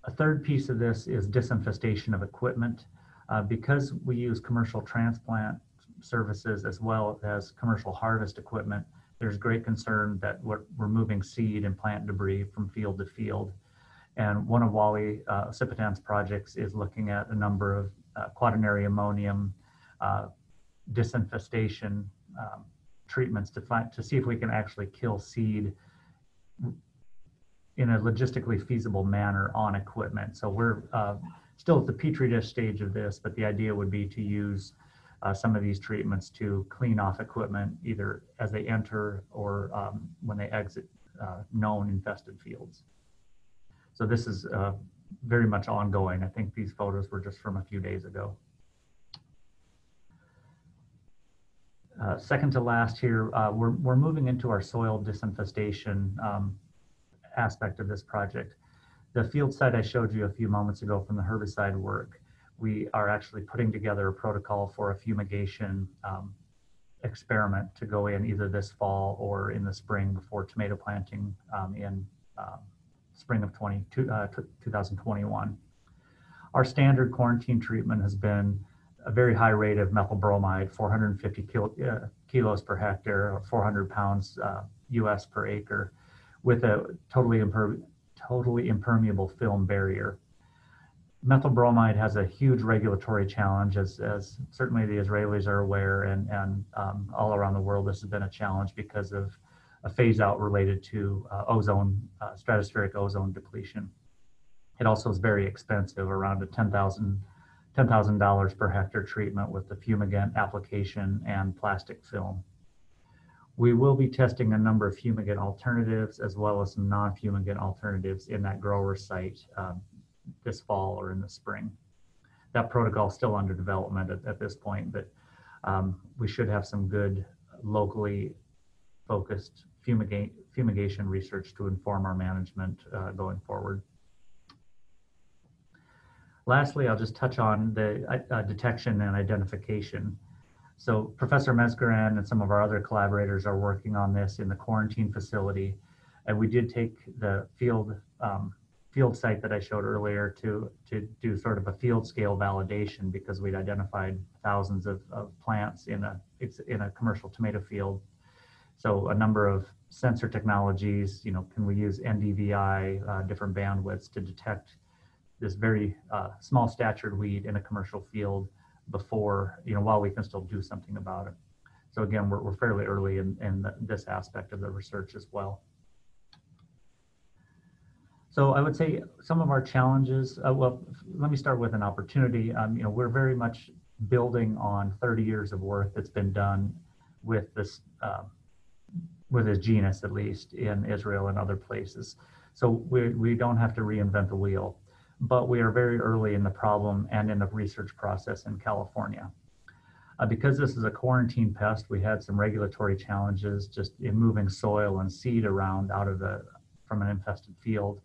A third piece of this is disinfestation of equipment. Uh, because we use commercial transplant services as well as commercial harvest equipment, there's great concern that we're, we're moving seed and plant debris from field to field. And one of Wally uh, Osipitan's projects is looking at a number of uh, quaternary ammonium uh, disinfestation um, treatments to find to see if we can actually kill seed in a logistically feasible manner on equipment. So we're uh, still at the petri dish stage of this, but the idea would be to use uh, some of these treatments to clean off equipment either as they enter or um, when they exit uh, known infested fields. So this is uh, very much ongoing. I think these photos were just from a few days ago. Uh, second to last here, uh, we're, we're moving into our soil disinfestation um, aspect of this project. The field site I showed you a few moments ago from the herbicide work, we are actually putting together a protocol for a fumigation um, experiment to go in either this fall or in the spring before tomato planting um, in um, spring of 20, uh, 2021. Our standard quarantine treatment has been a very high rate of methyl bromide, 450 kilo, uh, kilos per hectare, or 400 pounds uh, US per acre, with a totally impervious totally impermeable film barrier. Methyl bromide has a huge regulatory challenge, as, as certainly the Israelis are aware, and, and um, all around the world, this has been a challenge because of a phase out related to uh, ozone, uh, stratospheric ozone depletion. It also is very expensive, around a $10,000 $10, per hectare treatment with the fumigant application and plastic film. We will be testing a number of fumigant alternatives as well as some non-fumigant alternatives in that grower site um, this fall or in the spring. That protocol is still under development at, at this point, but um, we should have some good locally focused fumigate, fumigation research to inform our management uh, going forward. Lastly, I'll just touch on the uh, detection and identification. So Professor Mesgaran and some of our other collaborators are working on this in the quarantine facility. And we did take the field um, field site that I showed earlier to, to do sort of a field scale validation because we'd identified thousands of, of plants in a, in a commercial tomato field. So a number of sensor technologies, you know, can we use NDVI, uh, different bandwidths to detect this very uh, small statured weed in a commercial field before, you know, while we can still do something about it. So again, we're, we're fairly early in, in the, this aspect of the research as well. So I would say some of our challenges, uh, well, let me start with an opportunity. Um, you know, we're very much building on 30 years of work that's been done with this, uh, with this genus at least in Israel and other places. So we, we don't have to reinvent the wheel but we are very early in the problem and in the research process in California. Uh, because this is a quarantine pest, we had some regulatory challenges just in moving soil and seed around out of the from an infested field.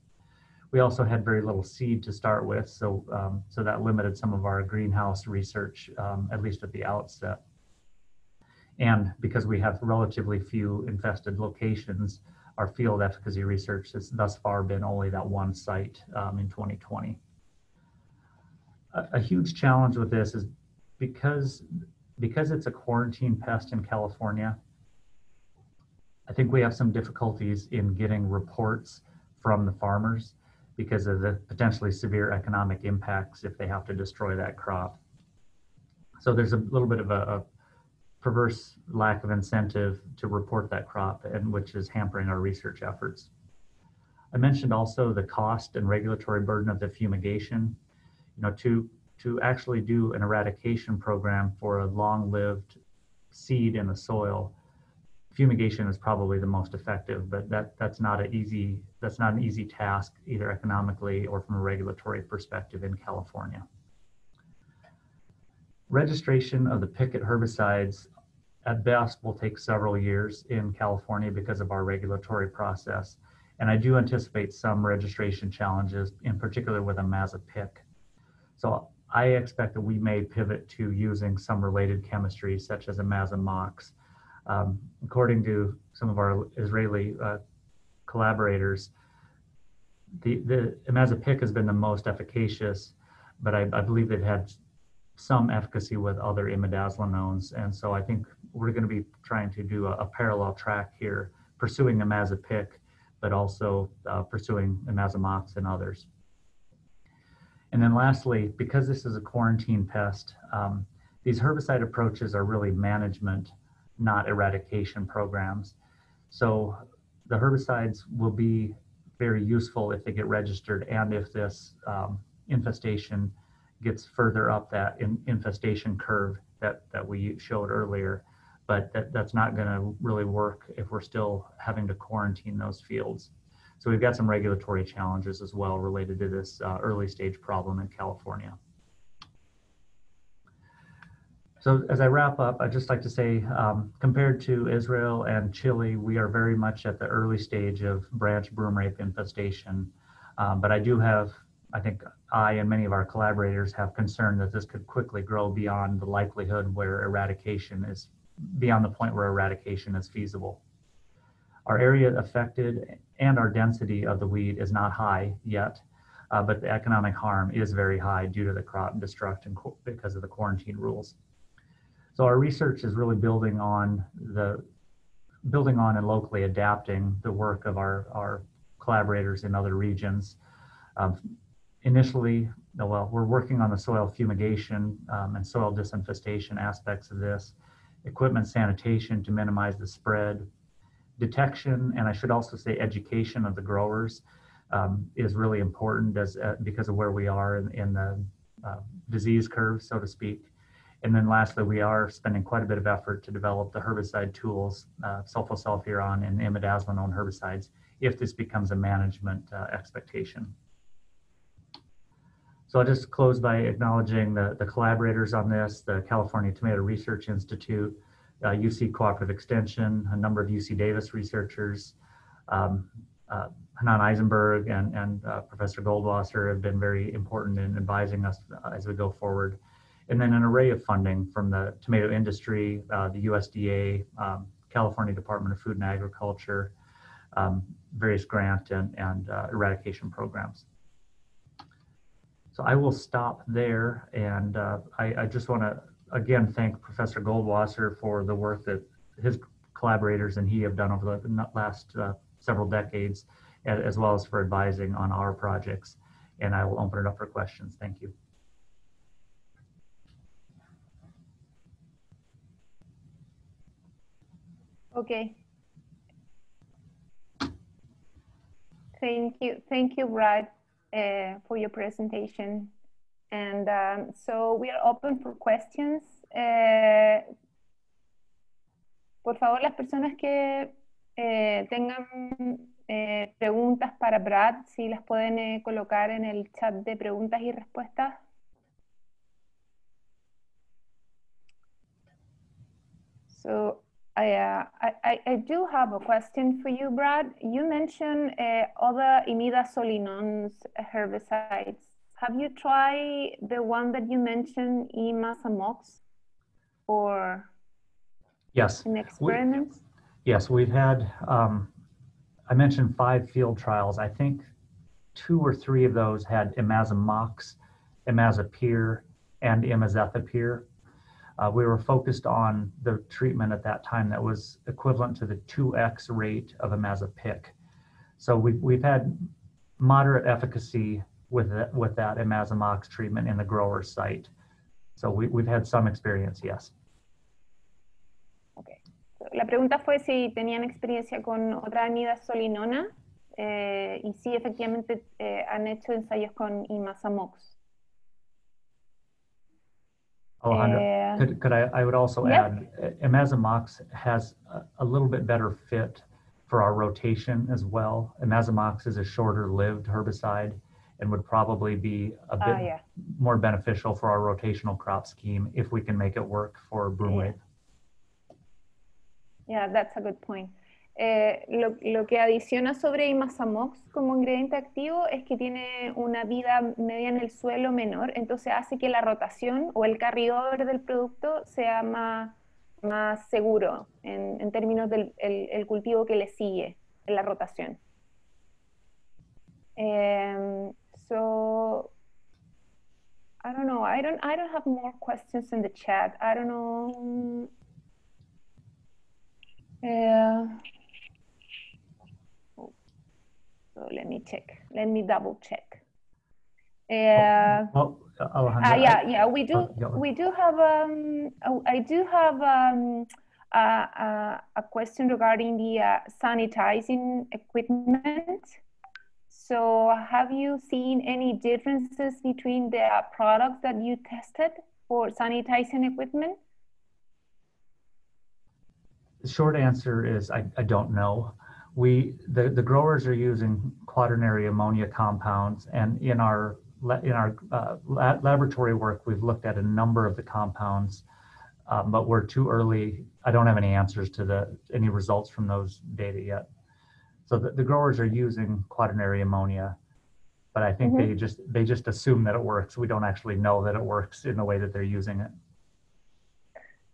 We also had very little seed to start with, so um, so that limited some of our greenhouse research, um, at least at the outset. And because we have relatively few infested locations, our field efficacy research has thus far been only that one site um, in 2020. A, a, huge challenge with this is because because it's a quarantine pest in California, I think we have some difficulties in getting reports from the farmers because of the potentially severe economic impacts if they have to destroy that crop. So there's a little bit of a, a perverse lack of incentive to report that crop and which is hampering our research efforts. I mentioned also the cost and regulatory burden of the fumigation. You know, to to actually do an eradication program for a long-lived seed in the soil, fumigation is probably the most effective, but that, that's not an easy that's not an easy task either economically or from a regulatory perspective in California. Registration of the picket herbicides at best will take several years in California because of our regulatory process. And I do anticipate some registration challenges, in particular with imazapic. So I expect that we may pivot to using some related chemistries such as imazamox. Um, according to some of our Israeli uh, collaborators, the, the imazapic has been the most efficacious, but I, I believe it had some efficacy with other imidazolinones. And so I think we're going to be trying to do a, a parallel track here, pursuing imazapic, but also uh, pursuing imazamox and others. And then lastly, because this is a quarantine pest, um, these herbicide approaches are really management, not eradication programs. So the herbicides will be very useful if they get registered and if this um, infestation gets further up that in, infestation curve that, that we showed earlier. But that, that's not going to really work if we're still having to quarantine those fields. So we've got some regulatory challenges as well related to this uh, early stage problem in California. So as I wrap up, I'd just like to say, um, compared to Israel and Chile, we are very much at the early stage of branch broom rape infestation. Um, but I do have, I think I and many of our collaborators have concern that this could quickly grow beyond the likelihood where eradication is, beyond the point where eradication is feasible. Our area affected and our density of the weed is not high yet, uh, but the economic harm is very high due to the crop destruction because of the quarantine rules. So our research is really building on the building on and locally adapting the work of our, our collaborators in other regions. Um, initially, well, we're working on the soil fumigation um, and soil disinfestation aspects of this, equipment sanitation to minimize the spread, detection, and I should also say education of the growers um, is really important as uh, because of where we are in, in the uh, disease curve, so to speak. And then lastly, we are spending quite a bit of effort to develop the herbicide tools, uh, sulfosulfuron and imidazolinone herbicides, if this becomes a management uh, expectation. So I'll just close by acknowledging the, the collaborators on this, the California Tomato Research Institute, uh, UC Cooperative Extension, a number of UC Davis researchers, um, uh, Hanan Eizenberg and, and uh, Professor Goldwasser have been very important in advising us as we go forward. And then an array of funding from the tomato industry, uh, the USDA, um, California Department of Food and Agriculture, um, various grant and, and uh, eradication programs. So I will stop there and uh, I, I just want to again thank Professor Goldwasser for the work that his collaborators and he have done over the last uh, several decades, as well as for advising on our projects. And I will open it up for questions. Thank you. Okay. Thank you. Thank you, Brad, uh, for your presentation. And um, so we are open for questions. Eh, por favor, las personas que eh, tengan eh, preguntas para Brad, si las pueden eh, colocar en el chat de preguntas y respuestas. So I, uh, I, I, do have a question for you, Brad. You mentioned uh, other imidazolinones herbicides. Have you tried the one that you mentioned, Imazamox, or yes, in experiments? We, yes, we've had. Um, I mentioned five field trials. I think two or three of those had imazamox, imazapyr, and imazethapyr. Uh, we were focused on the treatment at that time that was equivalent to the 2x rate of imazapic. So we've, we've had moderate efficacy with, that, with that imazamox treatment in the grower site. So we, we've had some experience, yes. Okay. La pregunta fue si tenían experiencia con otra amidazolinona eh, y sí, efectivamente eh, han hecho ensayos con imazamox. Uh, could, could I, I would also Yep. add, uh, imazamox has a, a little bit better fit for our rotation as well. Imazamox is a shorter lived herbicide and would probably be a Ah, bit yeah. more beneficial for our rotational crop scheme if we can make it work for broom Yeah. Yeah, that's a good point. Eh, lo, que adiciona sobre Imazamox como ingrediente activo es que tiene una vida media en el suelo menor, entonces hace que la rotación o el carry-over del producto sea más, más seguro en, en términos del el, el cultivo que le sigue en la rotación. Em, so, I don't know. I don't. I don't have more questions in the chat. I don't know. Uh, so let me check. Let me double check. Uh, Well, Alejandro. uh, I- yeah, yeah, we do. Oh. We do have. Um, oh, I do have um, a, a, a question regarding the uh, sanitizing equipment. So, have you seen any differences between the uh, products that you tested for sanitizing equipment? The short answer is I, I don't know. We the, the growers are using quaternary ammonia compounds, and in our in our uh, laboratory work, we've looked at a number of the compounds, um, but we're too early. I don't have any answers to the any results from those data yet. So the, the growers are using quaternary ammonia, but I think they just they just assume that it works. We don't actually know that it works in the way that they're using it.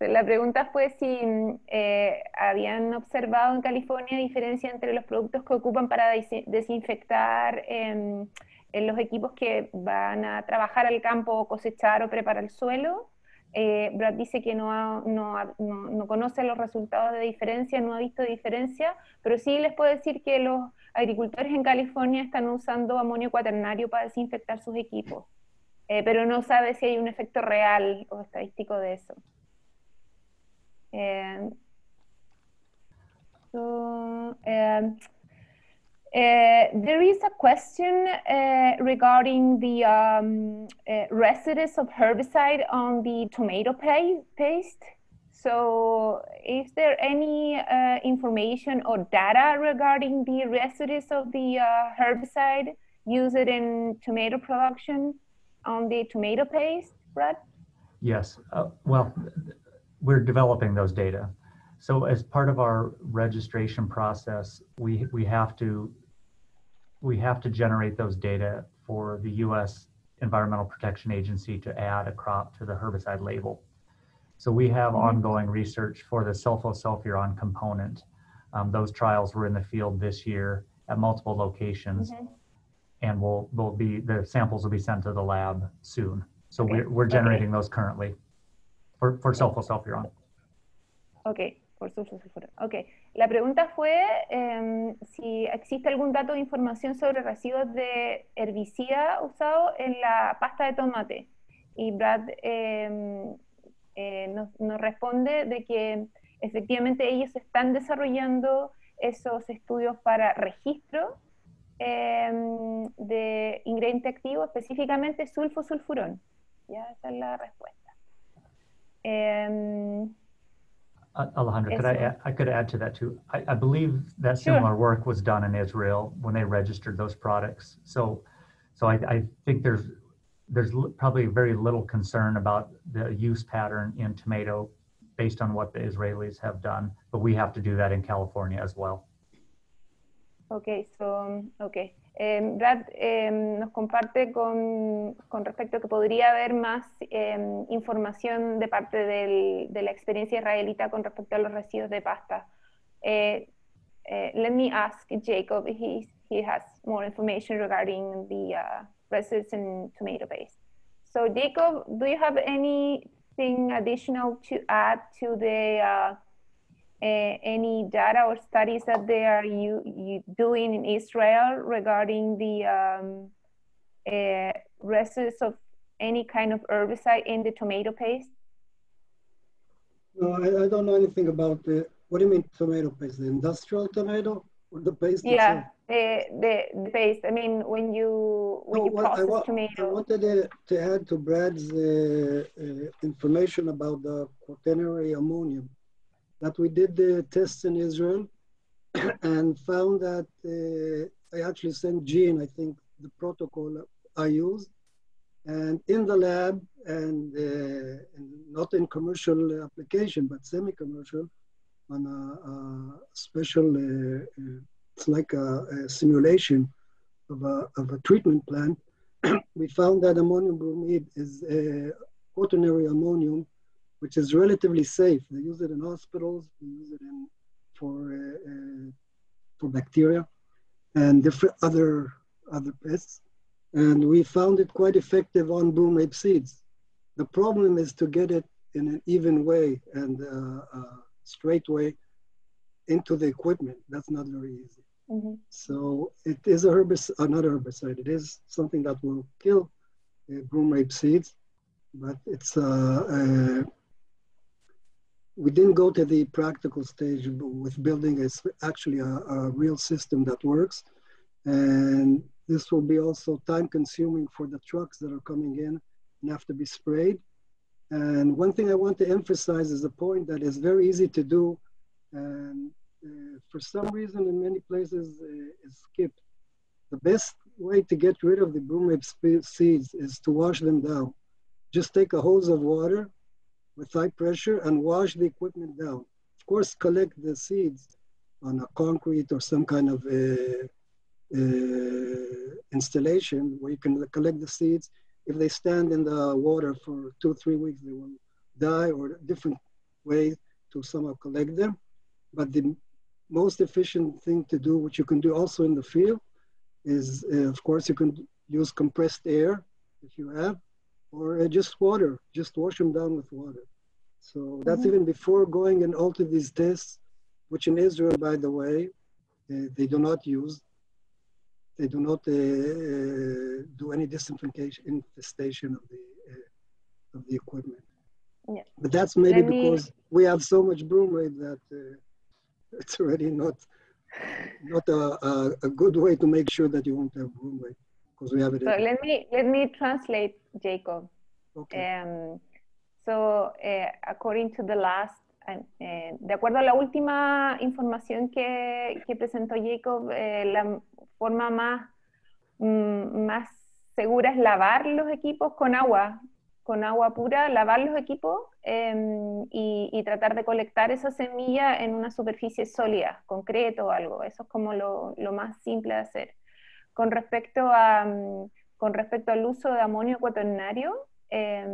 La pregunta fue si mm, eh, habían observado en California diferencia entre los productos que ocupan para desi- desinfectar em, los equipos que van a trabajar al campo cosechar o preparar el suelo. Eh, Brad dice que no, ha- no- no conoce los resultados de diferencia, no ha visto diferencia, pero sí les puedo decir que los agricultores en California están usando amonio cuaternario para desinfectar sus equipos, Eh, pero no sabe si hay un efecto real o estadístico de eso. And so, um, uh, there is a question uh, regarding the um, uh, residues of herbicide on the tomato pa- paste. So, is there any information or data regarding the residues of the herbicide used in tomato production on the tomato paste, Brad? Yes, uh, well, we're developing those data. So as part of our registration process, we, we have to, we have to generate those data for the US Environmental Protection Agency to add a crop to the herbicide label. So we have Mhm. ongoing research for the sulfosulfuron component. Um, those trials were in the field this year at multiple locations Mhm. and will, will be, the samples will be sent to the lab soon. So Okay, we're, we're okay. generating those currently for, for sulfosulfuron. Ok, por sulfuro sulfuro. Ok, la pregunta fue em, si existe algún dato de información sobre residuos de herbicida usado en la pasta de tomate. Y Brad em, eh, nos, responde de que efectivamente ellos están desarrollando esos estudios para registro em, de ingrediente activo, específicamente sulfosulfurón. Ya esa es la respuesta. Uh, Alejandra, could I, I could add to that too. I, I believe that Sure. similar work was done in Israel when they registered those products. So, so I, I think there's, there's probably very little concern about the use pattern in tomato based on what the Israelis have done, but we have to do that in California as well. Ok, so, ok. Em, Brad em, nos comparte con, respecto que podría haber más em, información de parte del- de la experiencia israelita con respecto a los residuos de pasta. Eh, eh, let me ask Jacob if he, he has more information regarding the uh, residues in tomato paste. So Jacob, do you have anything additional to add to the uh, any data or studies that they are you, you doing in Israel regarding the um, uh, residence of any kind of herbicide in the tomato paste? No, I, I don't know anything about the, what do you mean tomato paste? The industrial tomato or the paste? Yeah, the, the, the paste. I mean, when you when No, you what I process wa- I wanted to, to add to Brad's uh, uh, information about the quaternary ammonium, that we did the tests in Israel *clears throat* and found that uh, I actually sent Gene, I think, the protocol I used. And in the lab, and, uh, and not in commercial application, but semi-commercial, on a, a special, uh, uh, it's like a, a simulation of a, of a treatment plant, *clears throat* we found that ammonium bromide is a quaternary ammonium, which is relatively safe. They use it in hospitals, they use it in, for, uh, uh, for bacteria and different other, other pests. And we found it quite effective on broom rape seeds. The problem is to get it in an even way and uh, uh, straight way into the equipment. That's not very easy. Mhm. So it is a herbicide, uh, not a herbicide. It is something that will kill uh, broom rape seeds, but it's uh, uh, we didn't go to the practical stage with building a, actually a, a real system that works, and this will be also time consuming for the trucks that are coming in and have to be sprayed. And one thing I want to emphasize is a point that is very easy to do, and uh, for some reason in many places uh, is skipped. The best way to get rid of the broom rape spe- seeds is to wash them down. Just take a hose of water with high pressure and wash the equipment down. Of course, collect the seeds on a concrete or some kind of uh, uh, installation where you can collect the seeds. If they stand in the water for two, three weeks, they will die or different ways to somehow collect them. But the most efficient thing to do, which you can do also in the field, is uh, of course you can use compressed air if you have, or uh, just water. Just wash them down with water. So that's Mhm. even before going and all to these tests, which in Israel, by the way, uh, they do not use. They do not uh, uh, do any disinfestation infestation of the uh, of the equipment. Yeah. But that's maybe Let me- because we have so much broom that uh, it's already not not a, a, a good way to make sure that you won't have broom rape because we have it. So let me let me translate, Jacob. Okay. Um, so, eh, according to the last, eh, de acuerdo a la última información que, que presentó Jacob, eh, la forma más, mm, más segura es lavar los equipos con agua, con agua pura, lavar los equipos em, y, y tratar de colectar esa semilla en una superficie sólida, concreto o algo. Eso es como lo, lo más simple de hacer. Con respecto, a, mm, con respecto al uso de amonio cuaternario, eh,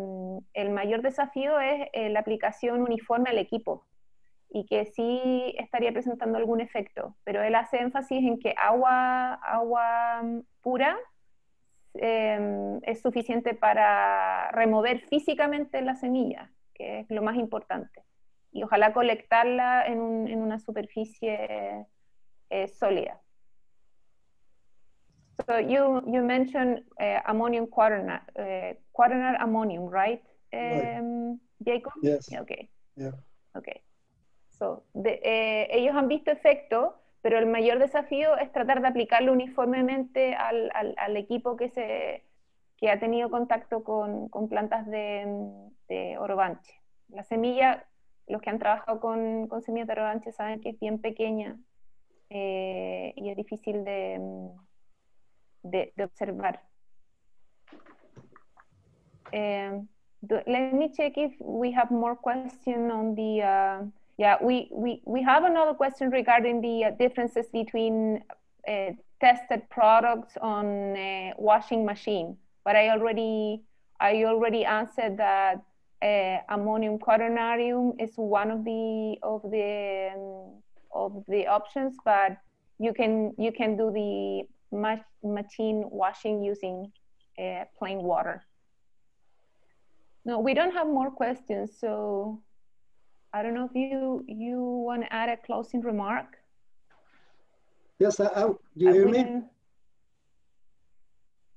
el mayor desafío es eh, la aplicación uniforme al equipo y que sí estaría presentando algún efecto, pero él hace énfasis en que agua, agua mm, pura eh, es suficiente para remover físicamente la semilla, que es lo más importante, y ojalá colectarla en, un- en una superficie eh, sólida. So you you mentioned uh, ammonium quaternary, uh, quaternary ammonium, right, Right. um, Jacob? Yes. Okay. Yeah. Okay. So de- eh, ellos han visto efecto, pero el mayor desafío es tratar de aplicarlo uniformemente al, al- al equipo que se que ha tenido contacto con, con plantas de, de orobanche. La semilla, los que han trabajado con, con semillas de orobanche saben que es bien pequeña eh, y es difícil de, de, de observar. Um, the- let me check if we have more question on the, uh, yeah, we, we, we have another question regarding the uh, differences between uh, tested products on uh, washing machine. But I already, I already answered that uh, ammonium quaternarium is one of the, of the, um, of the options, but you can, you can do the machine washing using uh, plain water. No, we don't have more questions, so I don't know if you you want to add a closing remark. Yes, I, I, do you Uh, hear me? can-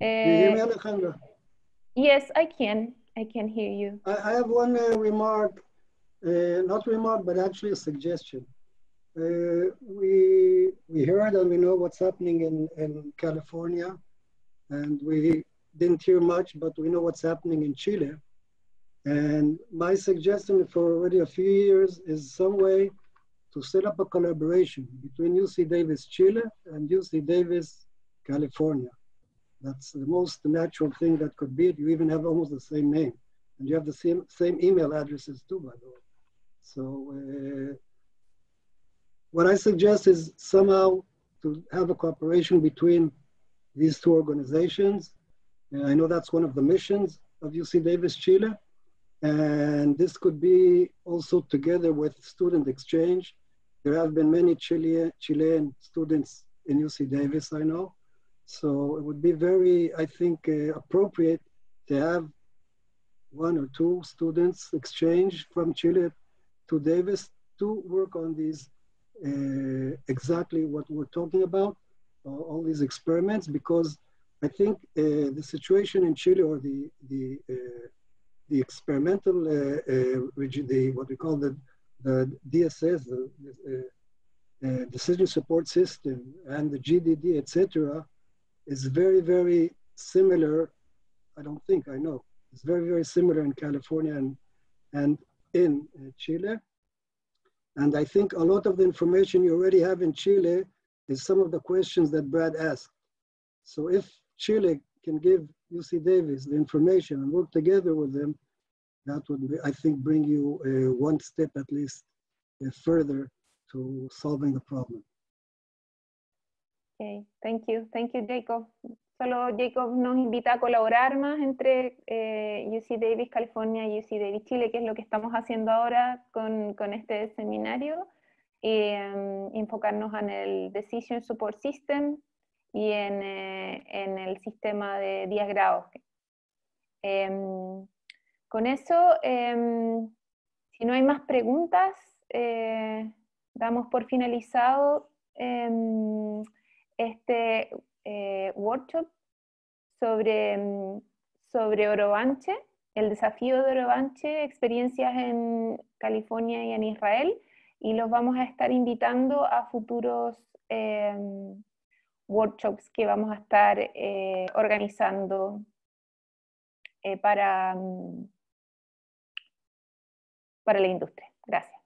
Do you hear me, Uh, Alejandra? yes, I can. I can hear you. I, I have one uh, remark, uh, not remark, but actually a suggestion. Uh, we, we heard and we know what's happening in, in California, and we didn't hear much, but we know what's happening in Chile. And my suggestion for already a few years is some way to set up a collaboration between UC Davis Chile and UC Davis California. That's the most natural thing that could be. You even have almost the same name, and you have the same same email addresses too, by the way. So uh, what I suggest is somehow to have a cooperation between these two organizations. And I know that's one of the missions of UC Davis Chile, and this could be also together with student exchange. There have been many Chilean Chilean students in UC Davis, I know. So it would be very, I think, uh, appropriate to have one or two students exchange from Chile to Davis to work on these uh, exactly what we're talking about, uh, all these experiments, because I think uh, the situation in Chile or the the uh, the experimental uh, the what we call the the DSS, the decision support system, and the GDD, etc is very, very similar. I don't think I know. It's very, very similar in California and, and in Chile. And I think a lot of the information you already have in Chile is some of the questions that Brad asked. So if Chile can give UC Davis the information and work together with them, that would, be, I think, bring you uh, one step at least uh, further to solving the problem. Okay, thank you, thank you, Jacob. Solo Jacob nos invita a colaborar más entre eh, UC Davis California y UC Davis Chile, que es lo que estamos haciendo ahora con, con este seminario, y em, enfocarnos en el Decision Support System y en, eh, en el sistema de 10 grados. Em, con eso, em, si no hay más preguntas, eh, damos por finalizado este eh, workshop sobre, mm, sobre Orobanche, el desafío de Orobanche, experiencias en California y en Israel, y los vamos a estar invitando a futuros em, workshops que vamos a estar eh, organizando eh, para, mm, para la industria. Gracias.